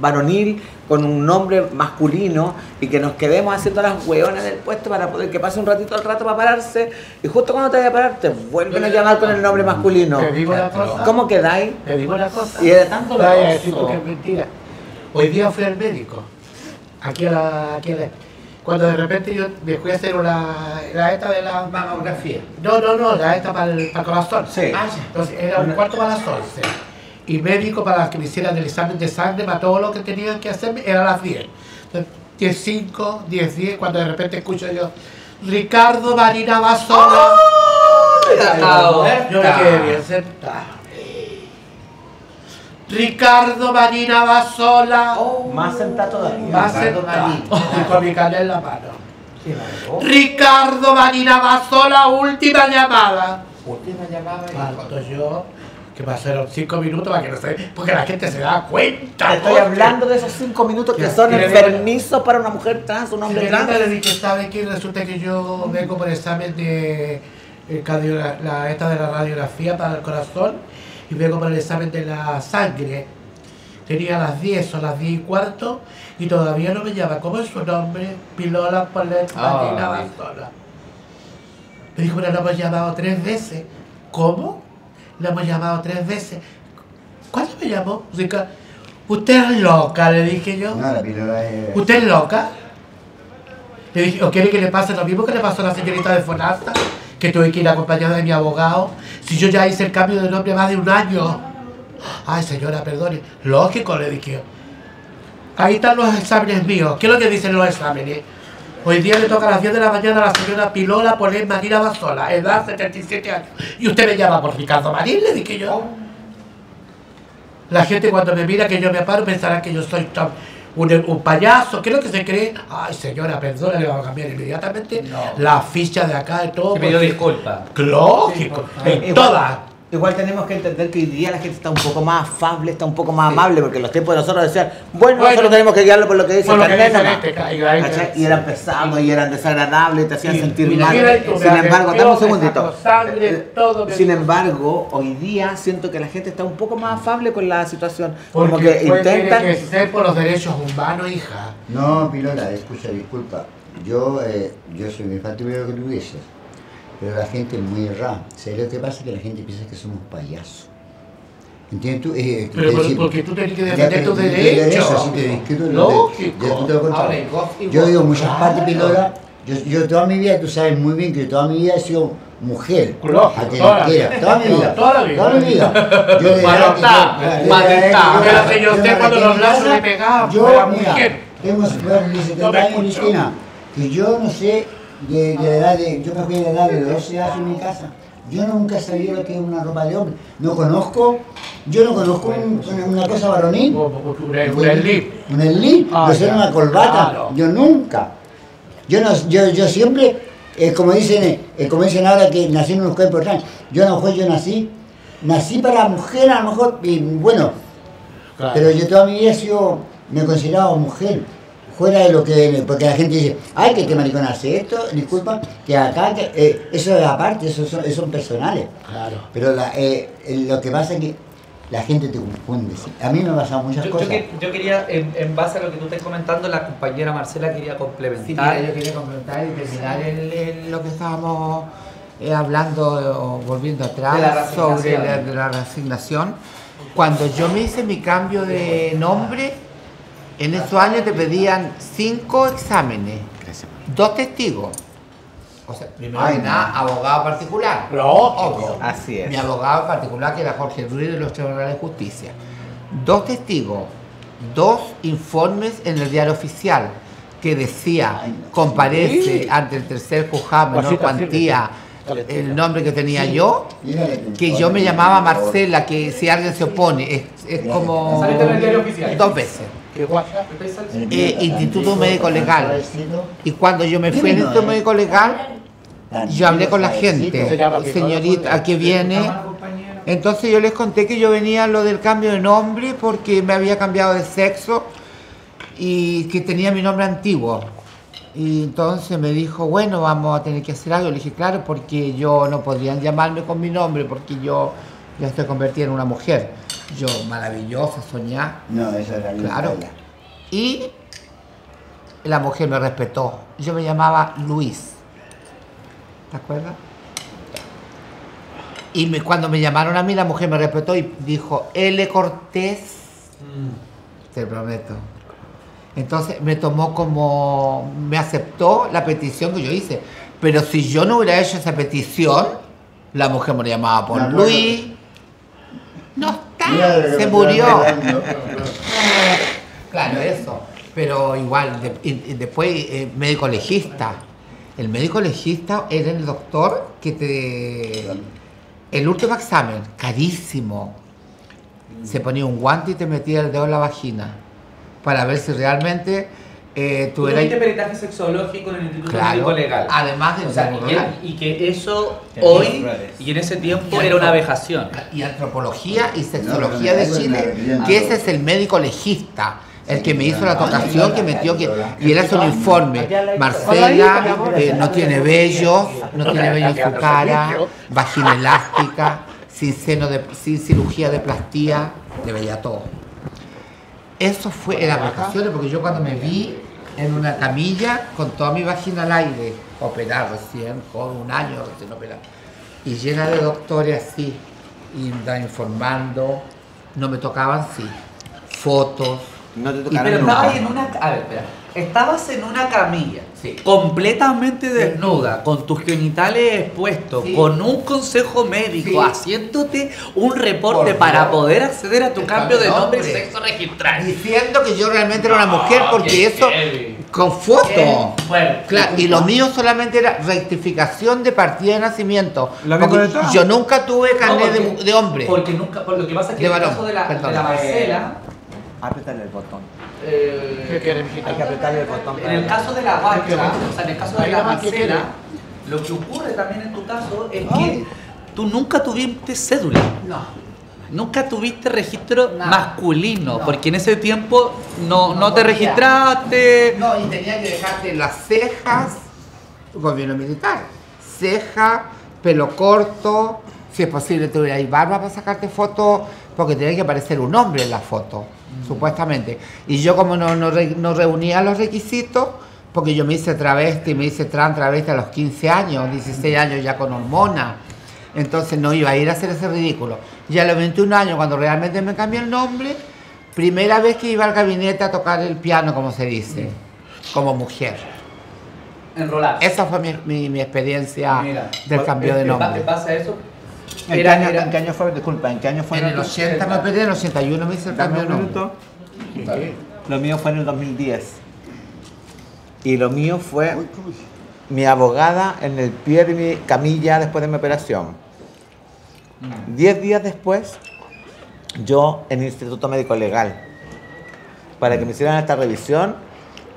varonil con un nombre masculino y que nos quedemos haciendo las hueonas del puesto para poder que pase un ratito al rato para pararse y justo cuando te vaya a parar te vuelven a llamar con el nombre masculino. Te digo una cosa. ¿Cómo quedáis? Te digo una cosa. Y era tan Vaya a decir tú doloroso. que es mentira. Hoy día fui al médico. Aquí a la. Aquí a la- cuando de repente yo me fui a hacer una. La esta de la. Mamografía. No, no, no, la esta para el, para el corazón. Sí. Ah. Entonces era un cuarto para las 11. Y médico para que me hicieran el examen de sangre, para todo lo que tenían que hacerme, era a las 10. Entonces, 10, 5, 10, 10, cuando de repente escucho yo, Ricardo Marina va sola. Cacao. Yo me quedé bien sentada. Ricardo Marina Basola. Más sentado todavía. A ser Y con mi canela en la mano. Ricardo Marina Basola, última llamada. Última llamada y Falto yo, que pasaron cinco minutos para que no se porque la gente se da cuenta. Te estoy hablando de esos cinco minutos que son digo- enfermizos para una mujer trans, un hombre trans. le dije, ¿sabe qué? Resulta que yo vengo por examen de eh, la, esta de la radiografía para el corazón y vengo por el examen de la sangre. Tenía las 10 o las 10 y cuarto y todavía no me llama. ¿Cómo es su nombre? Pilola Palet Marina Ay. Basola. Me dijo, pero lo hemos llamado tres veces. ¿Cómo? Lo hemos llamado tres veces. ¿Cuándo me llamó? Usted es loca, le dije yo. No, la píldora es... ¿Usted es loca? Le dije, ¿o quiere que le pase lo mismo que le pasó a la señorita de Fonasta? Que tuve que ir acompañada de mi abogado. Si yo ya hice el cambio de nombre más de un año. Ay, señora, perdone. Lógico, le dije. Ahí están los exámenes míos. ¿Qué es lo que dicen los exámenes? Hoy día le toca a las 10 de la mañana a la señora Pilola Polén Marina Basola, edad 77 años. Y usted me llama por Ricardo Marín, le dije yo. La gente cuando me mira que yo me paro pensará que yo soy tom- un, un payaso. ¿Qué es lo que se cree? Ay, señora, perdona, le vamos a cambiar inmediatamente la ficha de acá de todo. Que pidió disculpas. Lógico, en Igual- todas. Igual tenemos que entender que hoy día la gente está un poco más afable, está un poco más amable, porque en los tiempos de nosotros decían, bueno, Bueno, nosotros tenemos que guiarlo por lo que dice el que carnet este, y ahí- ¿Cachai? Y eran pesados y eran desagradables, te hacían sentir mal. mira, Sin embargo, dame un segundito. sangre, Eh, todo que- Sin embargo, hoy día siento que la gente está un poco más afable con la situación. Como Porque que después tiene intentan... que ser por los derechos humanos, hija. No, Pilola, escucha, disculpa. Yo, eh, yo soy mi primero que tú dices. Pero la gente es muy errada. ¿Sabes lo que pasa? Que la gente piensa que somos payasos. ¿Entiendes tú? Eh, Pero que por- si- porque tú tienes que defender tus derechos. Lógico. Yo digo muchas Claro. partes, Pilola. Yo, yo toda mi vida, tú sabes muy bien que toda mi vida he sido mujer. Lógico, Atenentera, toda mi vida. Toda la vida. Toda mi vida. Yo de que que yo- Pero que yo me cuando en los casa, le pegaba, Yo, era mujer. tengo 70 No me años, escucho. Cristina, que yo no sé de, de edad de, yo me fui de edad de 12 años en mi casa. Yo nunca sabía lo que es una ropa de hombre. No conozco, yo no conozco un- una, cosa varonil. Un un slip. Un slip, Ah, no sé, ya. una corbata. Claro. Yo nunca. Yo, no, yo, yo siempre, eh, como, dicen, eh, como dicen ahora que nací en unos cuerpos extraños, yo a lo mejor yo nací, nací para mujer a lo mejor, y bueno, Claro. pero yo toda mi vida he sido, me he considerado mujer. Fuera de lo que, porque la gente dice, ay, que este maricón hace esto, disculpa, que acá, que, eh, eso es aparte, eso son, personales. Claro. Pero la, eh, eh, lo que pasa es que la gente te confunde. ¿sí? A mí me han pasado muchas Yo, yo cosas. que- yo quería, en, en base a lo que tú estás comentando, la compañera Marcela quería Sí, complementar. mira, yo quería comentar y terminar el- el- lo que estábamos eh, hablando, o volviendo atrás, De la resignación. sobre la, de la resignación. Cuando yo me hice mi cambio de nombre, en esos años te pedían cinco exámenes, dos testigos. O sea, primero Ay, que nada, no. abogado particular. Lógico. Obvio. Así es. Mi abogado particular, que era Jorge Ruiz de los Tribunales de Justicia. Dos testigos, dos informes en el diario oficial que decía, Ay, no. comparece ante el tercer juzgado menor Cosita, cuantía el nombre que tenía yo, que yo me llamaba Marcela, que si alguien se opone, es, es como Saliste en el diario oficial. dos veces. ¿Qué guasa? Eh, Instituto Médico Legal. Y cuando yo me fui al Instituto eh. Médico Legal, yo hablé con la gente, señorita, ¿a qué viene? Entonces yo les conté que yo venía lo del cambio de nombre porque me había cambiado de sexo y que tenía mi nombre antiguo. Y entonces me dijo, bueno, vamos a tener que hacer algo. Le dije, claro, porque yo no podrían llamarme con mi nombre porque yo ya estoy convertida en una mujer. Yo, maravillosa, soñar. No, eso era la Claro. Y la mujer me respetó. Yo me llamaba Luis. ¿Te acuerdas? Y me- cuando me llamaron a mí, la mujer me respetó y dijo, L. Cortés. Te prometo. Entonces me tomó como, me aceptó la petición que yo hice. Pero si yo no hubiera hecho esa petición, la mujer me llamaba por. Luis. No Lo que se murió. Claro, eso. Pero igual, de- y- y después eh, médico legista. El médico legista era el doctor que te... El último examen, carísimo. Se ponía un guante y te metía el dedo en la vagina para ver si realmente eh, tú eras... Tuviste peritaje sexológico en el Instituto Claro, Médico Legal. además de O sea, y, y que eso hoy y en ese tiempo Y era una vejación. y antropología y sexología No, no, de Chile, que ese es el médico legista, el que me hizo la tocación, que metió que y él hace un informe. Marcela eh, no tiene vellos, no tiene vello en su cara, vagina elástica, sin seno de, sin cirugía de plastía, le veía todo. Eso fue en las vacaciones, porque yo cuando me vi en una camilla con toda mi vagina al aire, operar recién, con un año recién operar, y llena de doctores así, informando, no me tocaban sí, fotos, No te Y tocaron Pero estabas en una. A ver, espera. Estabas en una camilla, Sí. completamente desnuda, con tus genitales expuestos, Sí. con un consejo médico, Sí. haciéndote un reporte Por para poder acceder a tu El cambio de nombre y sexo registral. diciendo que yo realmente era una mujer, porque eso, heavy. con. Claro, y lo mío solamente era rectificación de partida de nacimiento. Porque todo. yo nunca tuve No, carnet de, porque- mu- de hombre. Porque nunca, por lo que pasa es que De en el varón, caso de la, de la Marcela, Apretarle el botón. Eh. Hay que apretarle el botón. En el caso de la guacha, o sea, en el caso de la. Marcela, lo que ocurre también en tu caso es que tú nunca tuviste cédula. No. Nunca tuviste registro Nada. masculino, No. porque en ese tiempo no, No no te podía. registraste. No, y tenía que dejarte las cejas, gobierno militar, ceja, pelo corto, si es posible tuviera ahí barba para sacarte fotos, porque tenía que aparecer un hombre en la foto, supuestamente. Y yo como no, no, re- no reunía los requisitos, porque yo me hice travesti, me hice trans travesti a los 15 años, 16 años ya con hormonas, entonces no iba a ir a hacer ese ridículo. Y a los 21 años, cuando realmente me cambié el nombre, primera vez que iba al gabinete a tocar el piano, como se dice, como mujer. Enrolar. Esa fue mi, mi- mi experiencia Mira, del cambio de nombre. En base a eso, ¿En qué, año, era- en qué año fue? Disculpa, ¿en qué año fue? En el 80 me operé, en el 81 me hice el cambio minuto. Lo mío fue en el 2010. Y lo mío fue mi abogada en el pie de mi camilla después de mi operación. Diez días después, yo en el Instituto Médico Legal, para que me hicieran esta revisión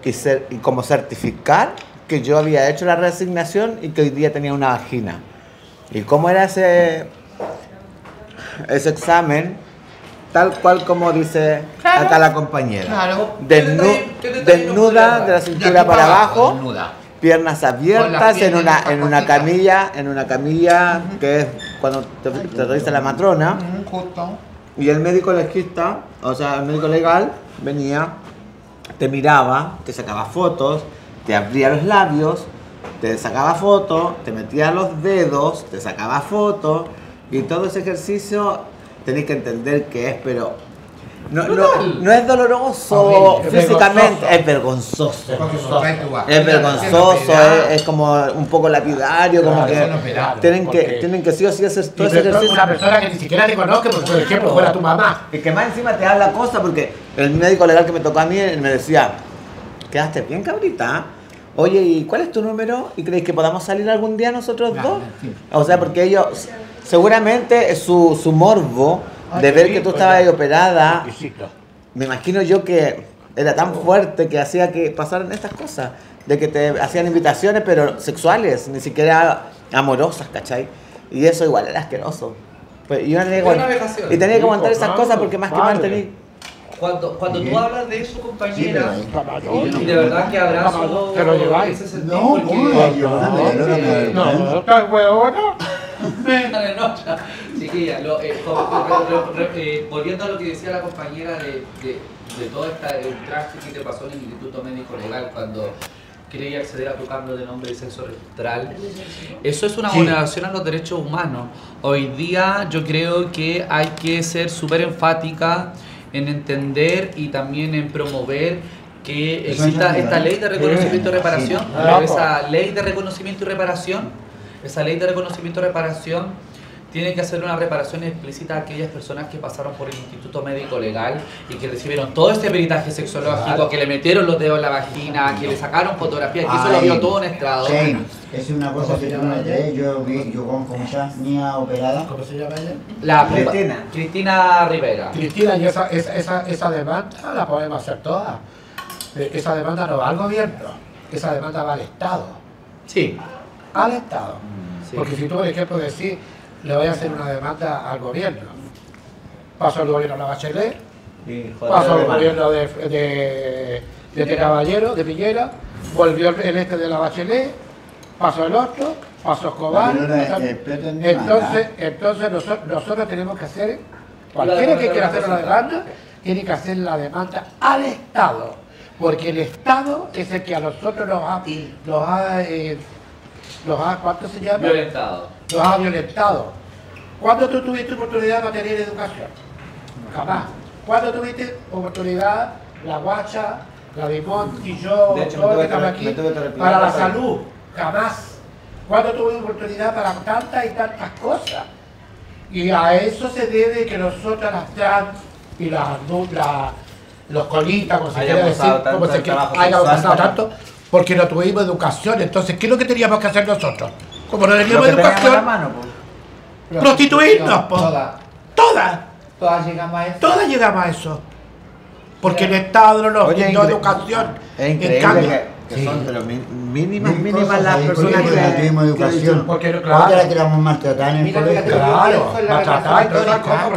y, y como certificar que yo había hecho la reasignación y que hoy día tenía una vagina. ¿Y cómo era ese, ese examen? Tal cual como dice acá la compañera. Claro. Desnu- ¿Qué te está diciendo desnuda de la cintura para abajo, Desnuda. piernas abiertas en una, en una camilla, en una camilla que es cuando te, te revisa la matrona. Mm, Justo. Y el médico legista, o sea, el médico legal, venía, te miraba, te sacaba fotos, te abría los labios, te sacaba fotos, te metía los dedos, te sacaba fotos, y todo ese ejercicio tenéis que entender que es, pero no, no, no es doloroso Horrible. físicamente, es vergonzoso. Tu vagina Es vergonzoso, es, es como un poco lapidario, como que tienen que, tienen que sí o sí hacer todo Y ese ejercicio. una persona que ni siquiera te conoce, porque por ejemplo fuera tu mamá. Y que más encima te habla cosas porque el médico legal que me tocó a mí él me decía, quedaste bien cabrita. Oye, ¿y cuál es tu número? ¿Y creéis que podamos salir algún día nosotros Claro, dos? sí. O sea, porque ellos, seguramente su, su morbo de Ay, ver qué que tú estabas ahí operada, me imagino yo que era tan fuerte que hacía que pasaran estas cosas. De que te hacían invitaciones, pero sexuales, ni siquiera amorosas, ¿cachai? Y eso igual era asqueroso. Pues, y, yo tenía que una y tenía que aguantar esas cosas porque más que mal tenía... cuando, cuando tú hablas de eso, compañera, Sí, y de verdad que abrazo ¿Te lo lleváis? ese sentido No, no, ayúdame, ayúdame. No, ¿estás huevona? Chiquilla, lo, eh, eh, volviendo a lo que decía la compañera de, de, de todo esta, el traje que te pasó en el Instituto Médico Legal cuando quería acceder a tu cambio de nombre y sexo registral, eso es una Sí. vulneración a los derechos humanos. Hoy día yo creo que hay que ser súper enfática en entender y también en promover que exista es esta ley de reconocimiento y reparación, esa ley de reconocimiento y reparación, esa ley de reconocimiento y reparación tiene que hacer una reparación explícita a aquellas personas que pasaron por el Instituto Médico Legal y que recibieron todo este peritaje sexológico, Claro. que le metieron los dedos en la vagina, que le sacaron fotografías, que eso lo vio todo un estrado. Shane, es una cosa ¿Cómo que llama no crees. Yo vi, yo con como esa niña operada. ¿Cómo se llama ella? La Cristina. Cristina Rivera. Cristina, y esa, esa, esa, esa demanda la podemos hacer todas. Eh, Esa demanda no va al gobierno, esa demanda va al Estado. Sí. Al Estado. sí. Porque si tú, por ejemplo, decís, le voy a hacer una demanda al gobierno, paso al gobierno de la Bachelet, al joder, gobierno de, de, de, este caballero, de Piñera, volvió el, el este de la Bachelet, pasó el otro, pasó Escobar. Pasó- eh, entonces, entonces nosotros, nosotros tenemos que hacer, cualquiera que quiera hacer una demanda, tiene que hacer la demanda al Estado. Porque el Estado es el que a nosotros nos ha, nos ha, eh, nos ha ¿cuánto se llama? Violentado. Nos ha violentado. ¿Cuándo tú tuviste oportunidad de tener educación? Jamás. ¿Cuándo tuviste oportunidad, la guacha, la Dimont y yo, De hecho, tuve que estamos aquí, para la salud? Jamás. ¿Cuándo tuve oportunidad para tantas y tantas cosas? Y a eso se debe que nosotras las trans y las adultas, la- los colitas, como se quiera decir, como se quiera, pasado tanto, porque no tuvimos educación. Entonces, ¿qué es lo que teníamos que hacer nosotros? Como no Lo teníamos que en la educación, mano, pues. prostituirnos, po. Todas. todas, Todas llegamos a eso. todas llegamos a eso. Porque el Estado no nos brindó educación. Es En increíble cambio, que, que sí. son pero mi- mínimas, Mil mínimas las personas porque no que, tuvimos que educación. Porque, claro. Otra que éramos maltratadas en el Mira, colegio. Claro,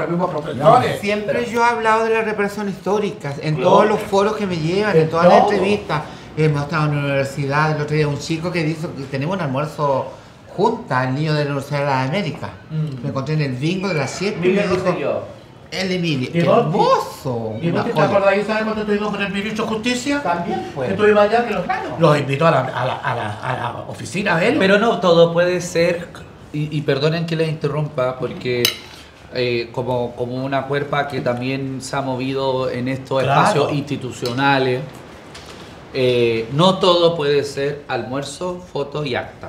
mismos profesores. Siempre yo he hablado de la reparación histórica, en Claro. todos los foros que me llevan, en En todas las entrevistas. Hemos estado en la universidad, el otro día un chico que dijo que tenemos un almuerzo junta, el niño de la Universidad de la América. Mm. Me encontré en el bingo de la siete y me dijo, el Emilio, Y hermoso. ¿Y vos te acordáis, sabes cuando estuvimos con el ministro de Justicia? También fue. Que estuvimos allá, que los, los invitó a la, a, la, a, la, a la oficina de él. Pero no todo puede ser, y, y perdonen que les interrumpa, porque eh, como, como una cuerpa que también se ha movido en estos Claro. espacios institucionales, eh, no todo puede ser almuerzo, foto y acta.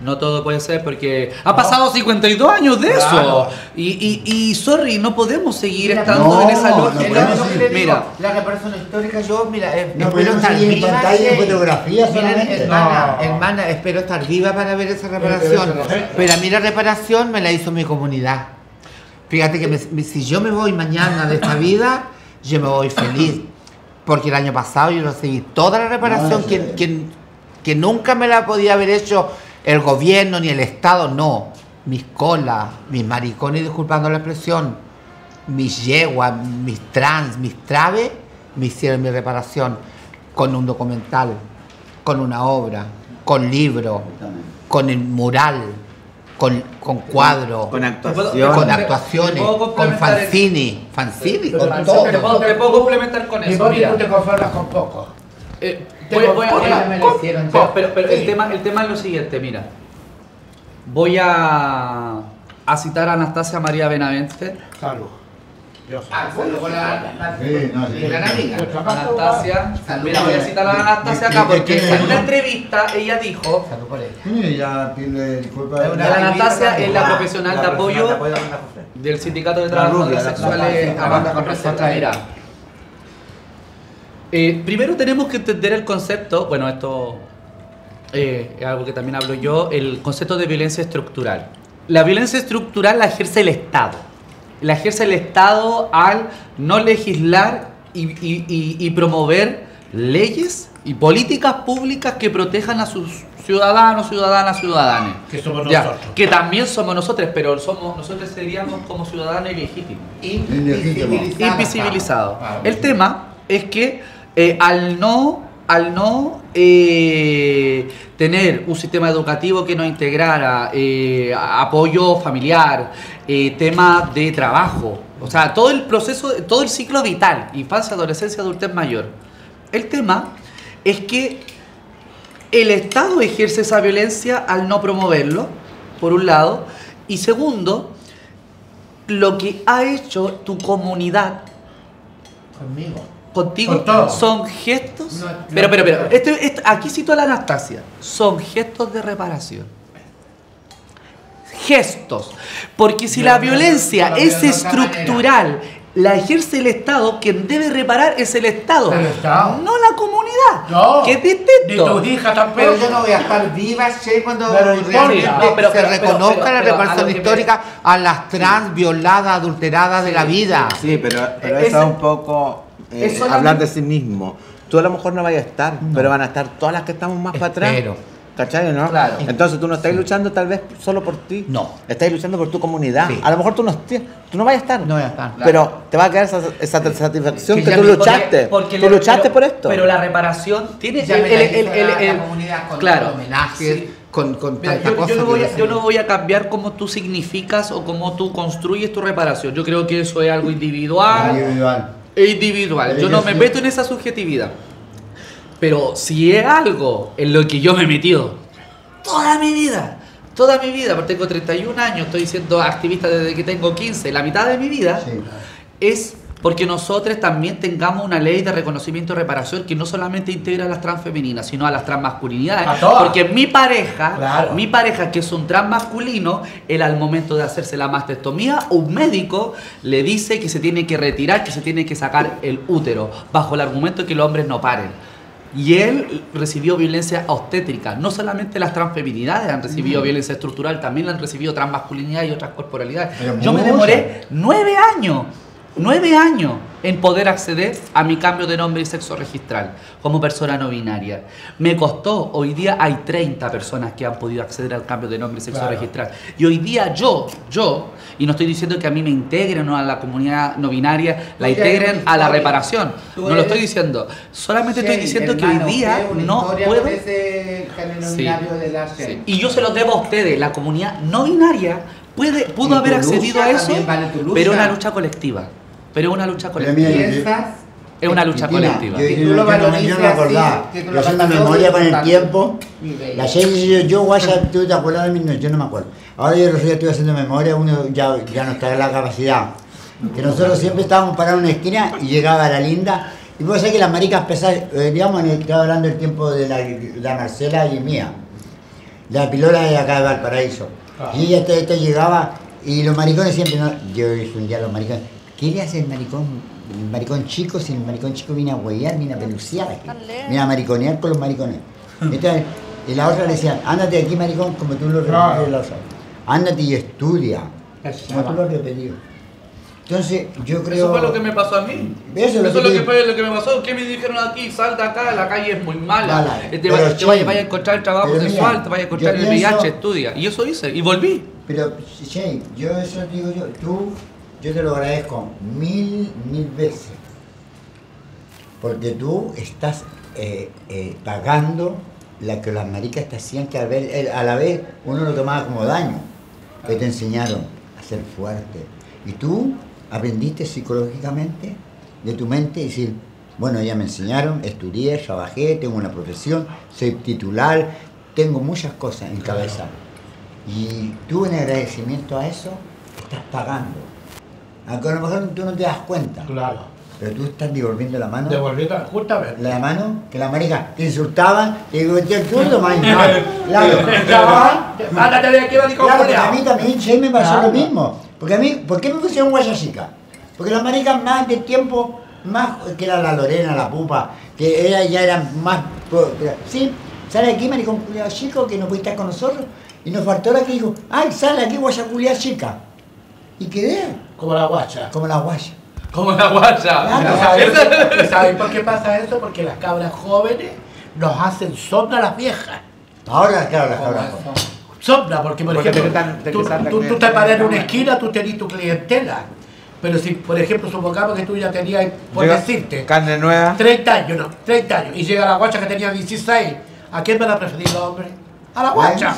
No todo puede ser porque ha pasado 52 años de Claro. eso. Y, y, y, sorry, no podemos seguir Mira, estando no, en esa no lógica. que Mira, la reparación histórica, yo, mira, eh, No espero estar en pantalla en sí. fotografía solamente. hermana, No. hermana, espero estar viva para ver esa reparación. pero no- a mí la reparación me la hizo mi comunidad. Fíjate que me- si yo me voy mañana de esta vida, yo me voy feliz. Porque el año pasado yo recibí toda la reparación No, que, sí. que, que nunca me la podía haber hecho el gobierno ni el Estado, no. Mis colas, mis maricones, disculpando la expresión, mis yeguas, mis trans, mis traves, me hicieron mi reparación con un documental, con una obra, con libro, con el mural, con, con cuadro, con ¿Te actuación. con ¿Te actuaciones, con fanzini, fanzini, Pero con fanzini, todo. te puedo, te puedo complementar con Y eso. vos Mira. tú te conformas con poco. Eh, Te voy- voy a- eh, me lo hicieron con- ya. pero pero Sí. el, tema, el tema es lo siguiente, mira. Voy a, a citar a Anastasia María Benavente. Salud. Ah, soy. con la, la- Sí, no, sí. gran amiga. Anastasia, Salud. mira, voy a citar a Anastasia ¿De- acá porque en una entrevista ella dijo Salud por ella. Sí, pide disculpas. La Anastasia es la profesional de La apoyo la del Sindicato de La Trabajadores la Sexuales. Mira, eh, primero tenemos que entender el concepto, bueno, esto eh, es algo que también hablo yo, el concepto de violencia estructural. La violencia estructural la ejerce el Estado. La ejerce el Estado al no legislar y, y- y- y promover leyes y políticas públicas que protejan a sus ciudadanos, ciudadanas, ciudadanes. Que somos Ya, nosotros. que también somos nosotros, pero somos nosotros seríamos como ciudadanos ilegítimos Invisibilizada. invisibilizado. Claro. El tema es que eh, al no, al no eh, tener un sistema educativo que nos integrara eh, apoyo familiar, eh, tema de trabajo, o sea, todo el proceso, todo el ciclo vital, infancia, adolescencia, adultez mayor. El tema es que el Estado ejerce esa violencia al no promoverlo, por un lado, y segundo, lo que ha hecho tu comunidad Conmigo. Contigo Con todo. son gestos. No, pero, pero, pero, este- este- aquí cito a la Anastasia. Son gestos de reparación. gestos. Porque si la violencia es estructural, la ejerce el Estado, quien debe reparar es el Estado, El Estado. no la comunidad, No. que es Ni distinto. tus hijas tampoco. Pero yo no voy a estar viva, Che, cuando Pero importa. realmente No, pero- se reconozca la reparación histórica a las trans violadas, adulteradas de la vida. Sí, pero, pero eso es un poco eh, es solamente- hablar de sí mismo. Tú a lo mejor no vayas a estar, pero van a estar todas las que estamos más para atrás. Espero. ¿Cachai, no? Claro. Entonces tú no estás luchando tal vez solo por ti. No. Estás luchando por tu comunidad. Sí. A lo mejor tú no, tú no vayas a estar. No voy a estar. Pero te va a quedar esa, esa satisfacción Que que, tú luchaste. Porque tú le- luchaste pero- por esto. Pero la reparación tiene Ya el- el- el- el- la- comunidad con claro. homenajes, Sí. con, con Mira, tanta yo, cosa yo no voy a, yo no voy a cambiar cómo tú significas o cómo tú construyes tu reparación. Yo creo que eso es algo individual. Individual. E individual. Yo no me meto en esa subjetividad. Pero si es algo en lo que yo me he metido toda mi vida, toda mi vida, porque tengo 31 años, estoy siendo activista desde que tengo 15, la mitad de mi vida, Sí. es porque nosotros también tengamos una ley de reconocimiento y reparación que no solamente integra a las transfemeninas, sino a las transmasculinidades. A todas. Porque mi pareja, Claro. mi pareja que es un transmasculino, él al momento de hacerse la mastectomía, un médico le dice que se tiene que retirar, que se tiene que sacar el útero, bajo el argumento de que los hombres no paren. Y él recibió violencia obstétrica. No solamente las transfeminidades han recibido violencia estructural, también han recibido transmasculinidad y otras corporalidades. Yo me demoré nueve años, nueve años en poder acceder a mi cambio de nombre y sexo registral como persona no binaria. Me costó, hoy día hay 30 personas que han podido acceder al cambio de nombre y sexo Claro. registral. Y hoy día yo, yo, y no estoy diciendo que a mí me integren o a la comunidad no binaria, la integren a la reparación. No lo estoy diciendo. Solamente estoy diciendo que hoy día no puedo... Sí. Sí. Y yo se los debo a ustedes, la comunidad no binaria puede, pudo haber accedido a eso, vale pero una lucha colectiva. Pero es una lucha Pero colectiva. ¿Piensas? Es una lucha Cristina, colectiva. Yo, yo- tú lo valorices no acordaba. tú Yo haciendo valores, memoria con el tiempo. La serie yo, yo, guaya, tú te acuerdas de mí, no, yo no me acuerdo. Ahora yo los días estoy haciendo memoria, uno ya, ya no está en la capacidad. Que nosotros siempre estábamos parados en una esquina y llegaba la linda. Y vos sabés que las maricas pesadas, eh, digamos, el- estaba hablando del tiempo de la, la Marcela y mía. La pilola de acá de Valparaíso. Ah. Y ella esta, esta llegaba y los maricones siempre, no, yo dije un día a los maricones, ¿qué le hace el maricón, el maricón chico si el maricón chico viene a huevear, viene a peluciar aquí? Viene a mariconear con los maricones. Entonces, y la otra le decían, ándate de aquí maricón, como tú lo repetiste la otra. Ándate y estudia, Eso. como tú lo repetido. Entonces, yo creo... Eso fue lo que me pasó a mí. Eso es lo Eso que lo que te- fue lo que me pasó. ¿Qué me dijeron aquí? Sal de acá, la calle es muy mala. Mala. Te, Pero, vaya- te vaya, Che, vaya a encontrar el trabajo pero mira, sexual, te vaya a encontrar el VIH, estudia. Y eso hice. Y volví. Pero, Shane, yo eso digo yo, tú, yo te lo agradezco mil, mil veces. Porque tú estás eh, eh, pagando la que las maricas te hacían que a, ver- a la vez uno lo tomaba como daño. Que te enseñaron a ser fuerte. Y tú aprendiste psicológicamente de tu mente y decir, bueno, ya me enseñaron, estudié, trabajé, tengo una profesión, soy titular, tengo muchas cosas en cabeza. Y tú en agradecimiento a eso estás pagando. Aunque a lo mejor tú no te das cuenta, Claro. pero tú estás devolviendo la mano. Devolviendo, justamente. La mano, que la marica te insultaban, te digo, te zurdo, man. Claro, escuchaban. Mándate de aquí, maricón, Claro, porque a mí también che, me pasó lo mismo. Porque a mí, ¿por qué me pusieron guaya chica? Porque las maricas más de tiempo, más que era la Lorena, la pupa, que ella ya eran más. Sí, sale aquí, maricón culiado chico, que no puede estar con nosotros. Y nos faltó la que dijo, ay, sale aquí, guaya culiada chica. Y quedé Como la guacha. como la guaya. Como la guacha. Claro. ¿Sabes, ¿Sabes por qué pasa eso? Porque las cabras jóvenes nos hacen sombra a las viejas. Ahora, claro, las cabras. Sombra, porque por Porque ejemplo, te quitan- te tú, te paras en una esquina, tú tenés tu clientela. Pero si, por ejemplo, supongamos que tú ya tenías, por Llega decirte, Carne nueva. 30 años, no, 30 años, y llega la guacha que tenía 16, ¿a quién van a preferir los hombres? A la guacha.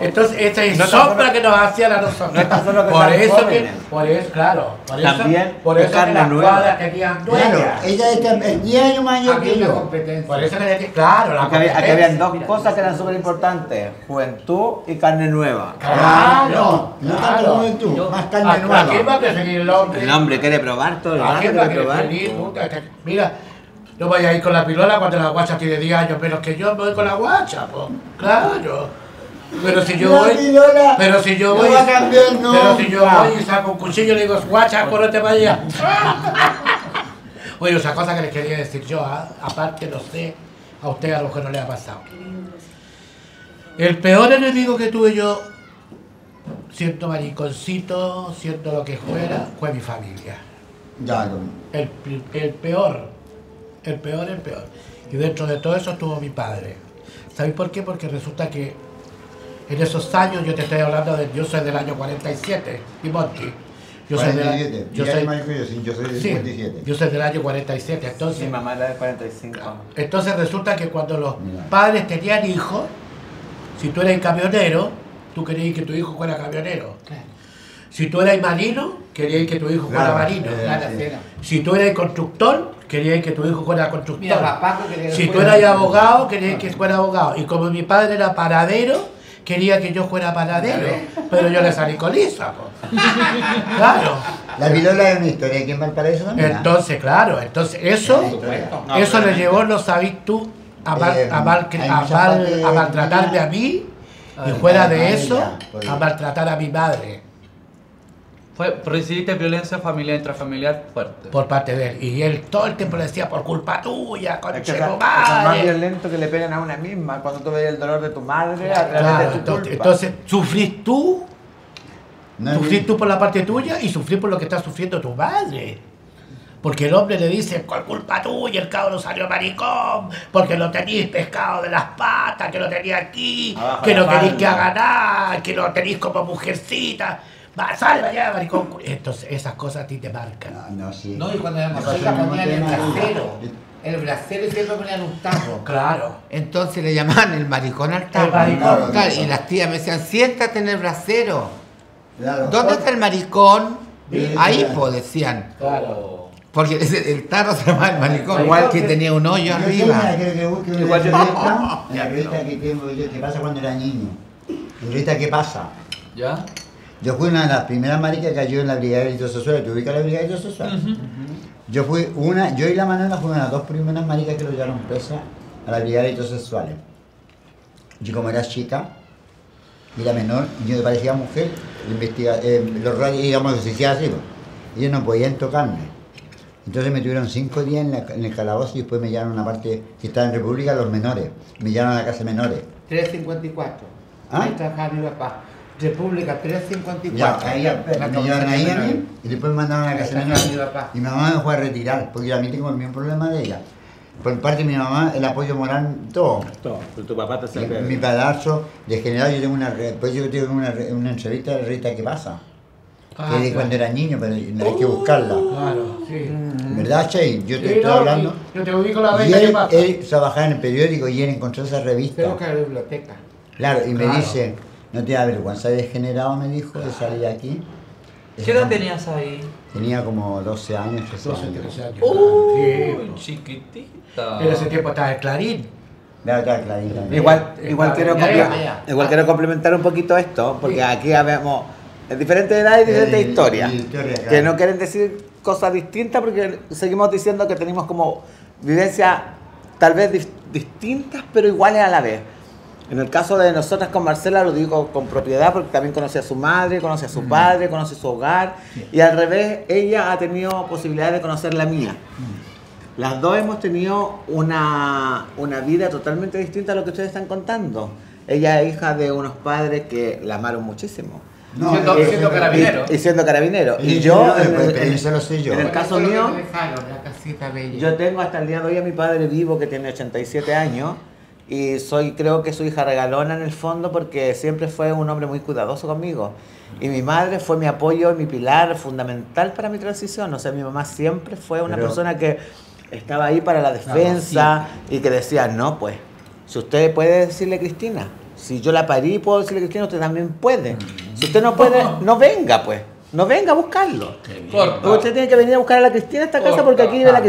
Entonces, esa es No sombra solo- que nos hacían a nosotros. no por eso que, por eso, claro, por eso, También por es eso que nueva. Claro, ella es 10 años mayor que yo. competencia. Por eso que, claro, la Aquí, había- aquí habían dos cosas que eran súper importantes: juventud y carne nueva. Claro, no tanto claro. Yo- más ¿A, carne a quién nueva. va a preferir el hombre? El hombre quiere probar todo el ¿A rato, quién va a quiere probar. Mira, no vaya a ir con la pilola cuando la guacha tiene 10 años menos que yo, me voy con la guacha, po. Claro. Pero si yo La voy. Pero si yo no voy. va a cambiar, no. Pero si yo voy y saco un cuchillo y le digo, guacha, córrete para allá. Oye, otra cosa que les quería decir yo, ah, aparte no sé, a usted a lo que no le ha pasado. El peor enemigo que tuve yo, siendo mariconcito, siendo lo que fuera, fue mi familia. Ya. El, el peor, el peor, el peor. Y dentro de todo eso estuvo mi padre. ¿Sabéis por qué? Porque resulta que en esos años, yo te estoy hablando de, yo soy del año 47, y Monty. Yo soy, del, 47. yo, soy, que yo, sí, yo soy del sí, 57. yo soy del año 47. Entonces, Mi mamá era de 45. entonces resulta que cuando los Mira. padres tenían hijos, si tú eras camionero, tú querías que tu hijo fuera camionero. Si tú eras marino, querías que tu hijo fuera Claro, marino. eh, Claro, sí. Si tú eras constructor, querías que tu hijo fuera constructor. Mira, papá, que si tú eras abogado, querías que fuera abogado. Y como mi padre era paradero, quería que yo fuera paradero. Pero yo le salí con lisa. Claro. La Vilola es una historia aquí en Valparaíso también. ¿ah? Entonces, claro, entonces eso, No, eso pero le llevó, no sabís tú, a, mal, Eh, a, mal, a, mal- a de maltratarme a mí y fuera de eso, pues. a maltratar a mi madre Fue, recibiste violencia familiar intrafamiliar fuerte. por parte de él. Y él todo el tiempo le decía, por culpa tuya, Es que conche tu eso es más madre. violento que le pegan a una misma cuando tú ves el dolor de tu madre a través Claro, de tu entonces, culpa. entonces, sufrís tú, No sufrís tú por la parte tuya y sufrís por lo que está sufriendo tu madre. Porque el hombre le dice, por culpa tuya el cabro salió maricón, porque lo tenéis pescado de las patas, que lo tenía aquí, Abajo que no queréis que haga nada, que lo tenéis como mujercita. Va, sal allá, maricón. Entonces, esas cosas a ti te marcan. No, no, sí. No, y cuando el mismo ponían el brasero. El brasero siempre ponían un tarro. Claro. Entonces le llamaban el maricón al tarro. El maricón. Claro, y las tías me decían, siéntate en el brasero. Claro. ¿Dónde está el maricón? Ahí, claro. pues, decían. Claro. Porque el tarro se llamaba el maricón, Igual igual que que- tenía un hoyo Yo arriba. que Igual yo- la revista que tengo yo, que pasa cuando era niño. La ¿Qué pasa? ¿Ya? Yo fui una de las primeras maricas que cayó en la Brigada de Sexuales. ¿Te ubicas la Brigada de Delitos Sexuales? Yo fui una, yo y la Manuela fuimos las dos primeras maricas que lo llevaron presa a la Brigada de Sexuales. Yo como era chica, y era menor, y yo me parecía mujer, investiga, eh, los radios, digamos, se hacía así, pues. ellos no podían tocarme. Entonces me tuvieron cinco días en, la- en el calabozo y después me llevaron a una parte, que estaba en República, los menores. Me llevaron a la casa de menores. 354. ¿Ah? Ahí trabajaba mi papá. República 354. Ya, ahí a mí y después me mandaron a la casa de mi papá. Y mi mamá me fue a retirar, porque yo también tengo el mismo problema de ella. Por parte de mi mamá, el apoyo moral, todo. Todo, pero tu papá te Mi, saca. mi padrastro, de general, yo tengo una, pues yo tengo una, una entrevista de la revista ¿Qué pasa? Ah, que de claro. cuando era niño, pero hay que buscarla. Claro, sí. ¿Verdad, Che? Yo te Sí, estoy no, hablando. Yo te ubico la Y reina que él, pasa. él trabajaba en el periódico y él encontró esa revista. Tengo que ir a la biblioteca. Claro, y me dice, no te da vergüenza de degenerado, me dijo, de salir aquí. ¿Qué edad tenías ahí? Tenía como 12 años, 13 12, años. 13 años. Uy, Sí. chiquitita. En ese tiempo estaba el Clarín. Claro, claro, clarito también. Igual, igual, quiero ya, comple- ya, ya. igual quiero complementar un poquito esto, porque aquí habemos diferentes edades y diferentes historias. Que no quieren decir cosas distintas porque seguimos diciendo que tenemos como vivencias tal vez dis- distintas pero iguales a la vez. En el caso de nosotras con Marcela lo digo con propiedad porque también conoce a su madre, conoce a Mm. su padre, conoce su hogar y al revés ella ha tenido posibilidad de conocer la mía. Mm. Las dos hemos tenido una, una vida totalmente distinta a lo que ustedes están contando. Ella es hija de unos padres que la amaron muchísimo. No, Siendo- eh, siendo eh, carabinero. Y, y siendo carabinero. Y, Y yo, en el, en- en el caso mío, dejaron, la casita bella. yo tengo hasta el día de hoy a mi padre vivo que tiene 87 años y soy creo que su hija regalona en el fondo porque siempre fue un hombre muy cuidadoso conmigo. Y mi madre fue mi apoyo mi pilar fundamental para mi transición. O sea, mi mamá siempre fue una Pero- persona que estaba ahí para la defensa y que decía, no, pues, si usted puede decirle a Cristina, si yo la parí puedo decirle a Cristina, usted también puede. Si usted no puede, no venga, pues. No venga a buscarlo. Usted tiene que venir a buscar a la Cristina a esta casa porque aquí vive la Ah,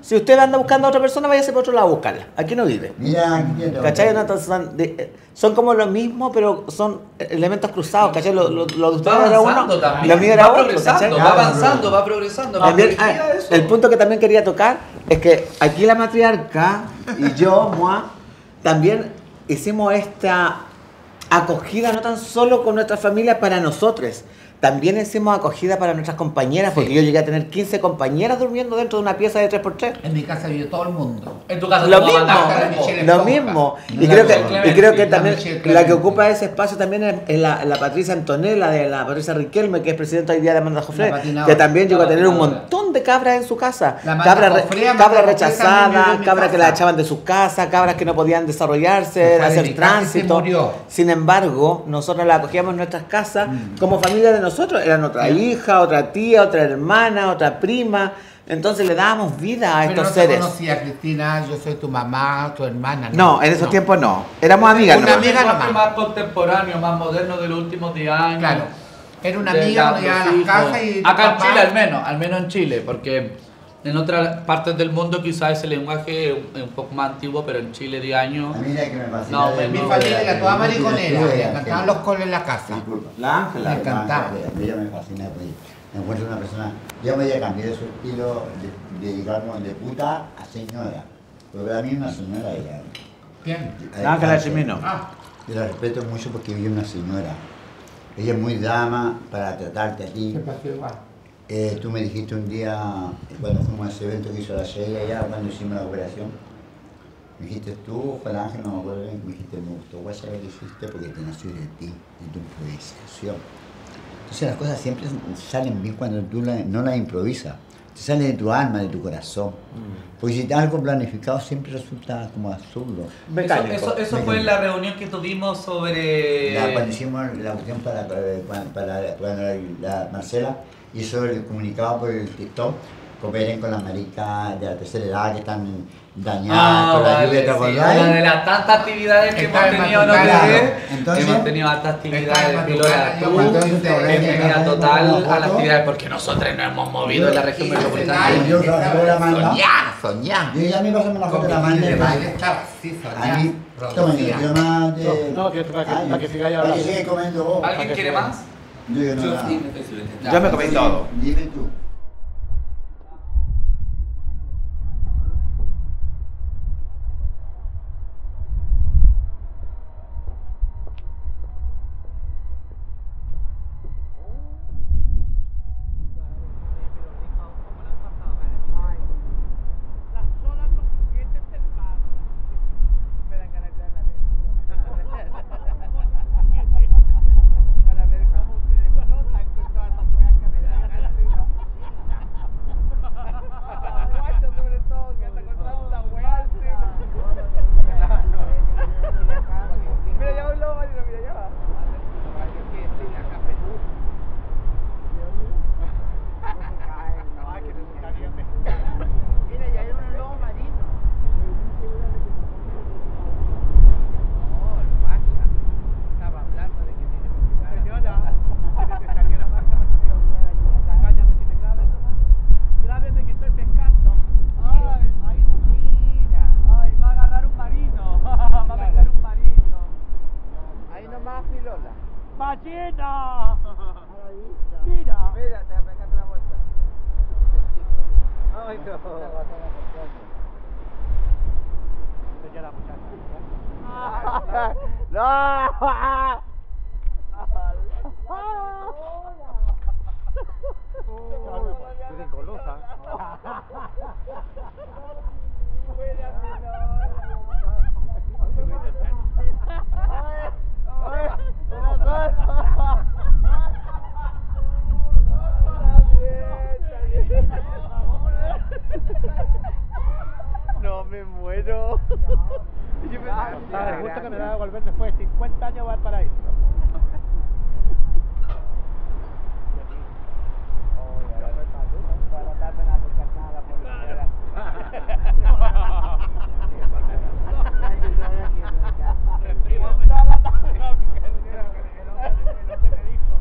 Si usted anda buscando a otra persona, váyase por otro lado a buscarla. Aquí no vive. Mira, entiendo. ¿Cachai? No, entonces son, de- eh, son como lo mismo, pero son elementos cruzados. ¿Cachai? Lo, lo, lo de ustedes Va era uno, también. lo mío era va otro. va avanzando, va progresando. También, ah, el punto que también quería tocar es que aquí la matriarca y yo, Moa, también hicimos esta, acogida no tan solo con nuestra familia para nosotros, también hicimos acogida para nuestras compañeras, porque yo llegué a tener 15 compañeras durmiendo dentro de una pieza de 3x3. En mi casa vive todo el mundo. En tu casa Lo mismo, lo mismo. Y creo que, y creo que también la que ocupa ese espacio también es, es la, la Patricia Antonella, de la Patricia Riquelme, que es presidenta hoy día de Amanda Jofre, que también llegó a tener un montón de cabras en su casa. Cabras re- rechazadas, cabras que casa. la echaban de sus casas, cabras que no podían desarrollarse, hacer tránsito. Sin embargo, nosotros la acogíamos en nuestras casas Mm. como familia de nosotros. Eran otra hija, otra tía, otra hermana, otra prima. Entonces le dábamos vida a Pero estos no seres. conocía, Cristina, yo soy tu mamá, tu hermana. No, en esos tiempos no. Éramos amigas. Una amiga más contemporáneo, más moderno de los últimos 10 años. Claro. Era una De amiga cuando llegaba a las casas y. Acá en Chile al menos, al menos en Chile, porque en otras partes del mundo quizás ese lenguaje es un- poco más antiguo, pero en Chile 10 años... A mí la que me fascina No, de mi familia era toda mariconera, que- encantaban los coles en la casa. Disculpa. La Ángela. Me encantaba. A mí ella me fascina, pues, me encuentro una persona, yo me voy a cambiar su estilo de, de, digamos, de puta a señora, porque a mí es una señora ella. ¿Quién? La Ángela Chimino. Ah, Yo la respeto mucho porque ella es una señora. Ella es muy dama para tratarte a ti. igual. Eh, tú me dijiste un día, cuando fuimos a ese evento que hizo la Sheila allá, cuando hicimos la operación, me dijiste tú, Juan Ángel, no me acuerdo bien, me dijiste, me gustó WhatsApp que hiciste porque te nació de ti, de tu improvisación. Entonces las cosas siempre salen bien cuando tú la- no las improvisas, te salen de tu alma, de tu corazón. Porque si algo planificado siempre resulta como absurdo. Eso, Mecánico. eso, eso fue en la reunión que tuvimos sobre... La, cuando hicimos la cuestión para, para, para, para la Marcela hizo el comunicado por el TikTok, cooperen con las maricas de la tercera edad que están dañadas Ah, por la lluvia, de las tantas actividades que hemos en tenido, ¿no? Entonces- hemos tenido Estaba actividades, tú, bienvenida total a las actividades, porque nosotros nos hemos movido en la región metropolitana. Yo yo la manda. Soñá, soñá. Yo ya me comí todo. Dime tú. Me muero. Yo me ¿Sabes? Justo que me va a volver después de 50 años va al paraíso. Para la tarde no tocar nada por la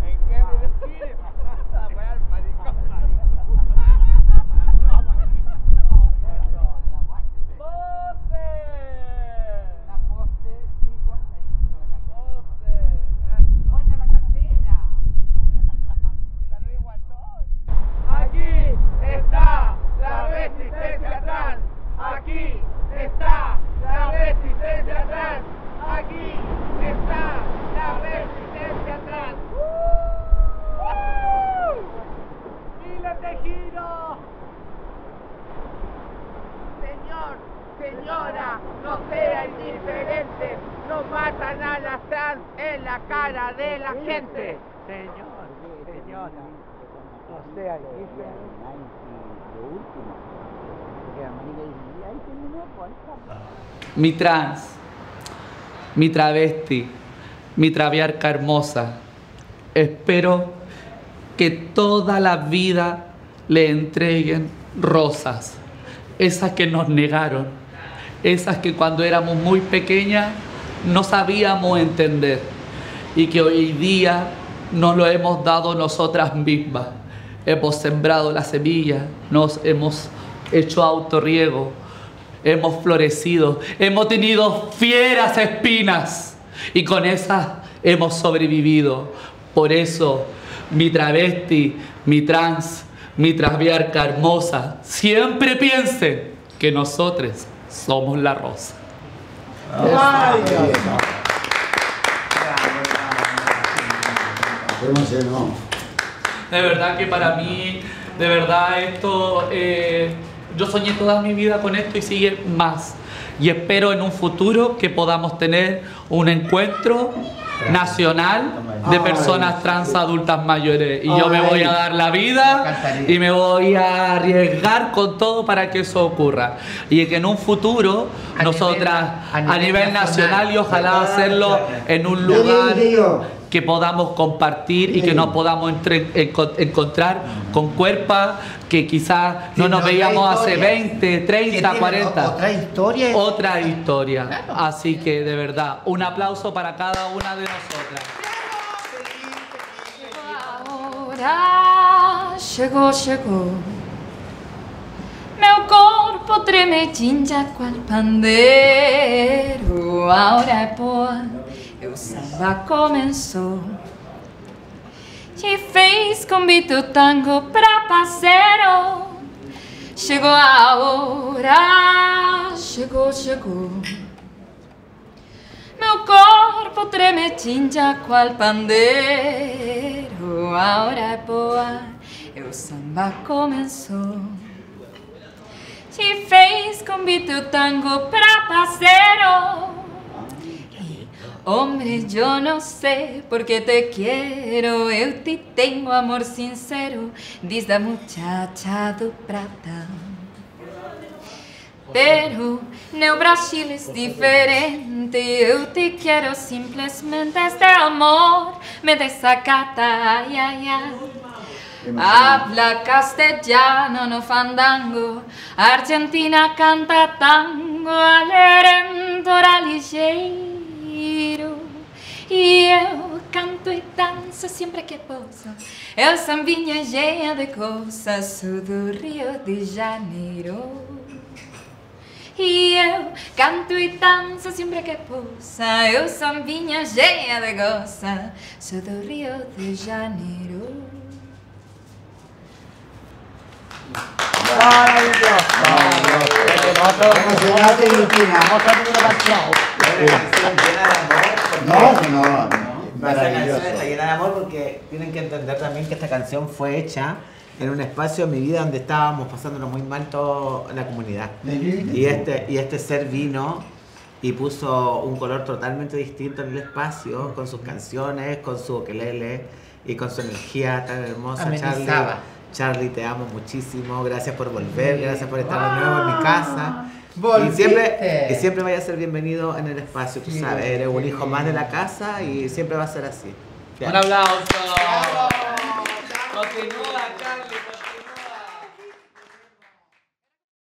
¿En qué me quiere pasar? Voy al maricón. La poste, pico ahí. la cara de la gente. Señor, señora. No sea hijo. Mi trans, mi travesti, mi traviarca hermosa. Espero que toda la vida le entreguen rosas, esas que nos negaron, esas que cuando éramos muy pequeñas no sabíamos entender y que hoy día nos lo hemos dado nosotras mismas. Hemos sembrado la semilla, nos hemos hecho autorriego, hemos florecido, hemos tenido fieras espinas y con esas hemos sobrevivido. Por eso, mi travesti, mi trans, mi transviarca hermosa, siempre piensen que nosotros somos la rosa. ¿Cómo se no? De verdad que para mí, de verdad esto, eh, yo soñé toda mi vida con esto y sigue más. Y espero en un futuro que podamos tener un encuentro nacional de personas trans adultas mayores. Y yo me voy a dar la vida y me voy a arriesgar con todo para que eso ocurra. Y que en un futuro, nosotras a nivel nacional. y ojalá hacerlo en un lugar que podamos compartir y que nos podamos entre- enco- encontrar con cuerpos que quizás no nos veíamos hace historia. 20, Que 30, tienen 40. Otra historia. Otra historia. Así que de verdad, un aplauso para cada una de nosotras. Agora chegou, chegou. Meu corpo treme qual pandeiro. A hora é e o samba começou. Te fez convite o tango pra parceiro. Chegou a hora, chegou, chegou. Meu corpo treme tinja qual pandeiro. A hora é boa, e o samba começou. Te fez convite o tango pra parceiro. Hombre, yo no sé por qué te quiero, eu te tengo amor sincero, diz muchacha do prata. Pero no Brasil es diferente, eu te quiero simplesmente este amor. Me desacata, ay, ay, ay. Habla castellano no fandango, Argentina canta tango, alerenta ligeiro. E eu canto e danço sempre que posso. Eu sambinha cheia de coisas, sou do Rio de Janeiro. E eu canto e danço sempre que posso. Eu sambinha cheia de goza, sou do Rio de Janeiro. Cristina. No, no, Esta canción maravilloso. está llena de amor porque tienen que entender también que esta canción fue hecha en un espacio de mi vida donde estábamos pasándolo muy mal toda la comunidad. Y este, y este ser vino y puso un color totalmente distinto en el espacio, con sus canciones, con su ukelele y con su energía tan hermosa. Amenizaba. Charlie, te amo muchísimo. Gracias por volver, gracias por estar de nuevo en mi casa. Y siempre, y siempre vaya a ser bienvenido en el espacio, tú Sí, sabes, eres un hijo más de la casa y siempre va a ser así. Un aplauso. Continúa, por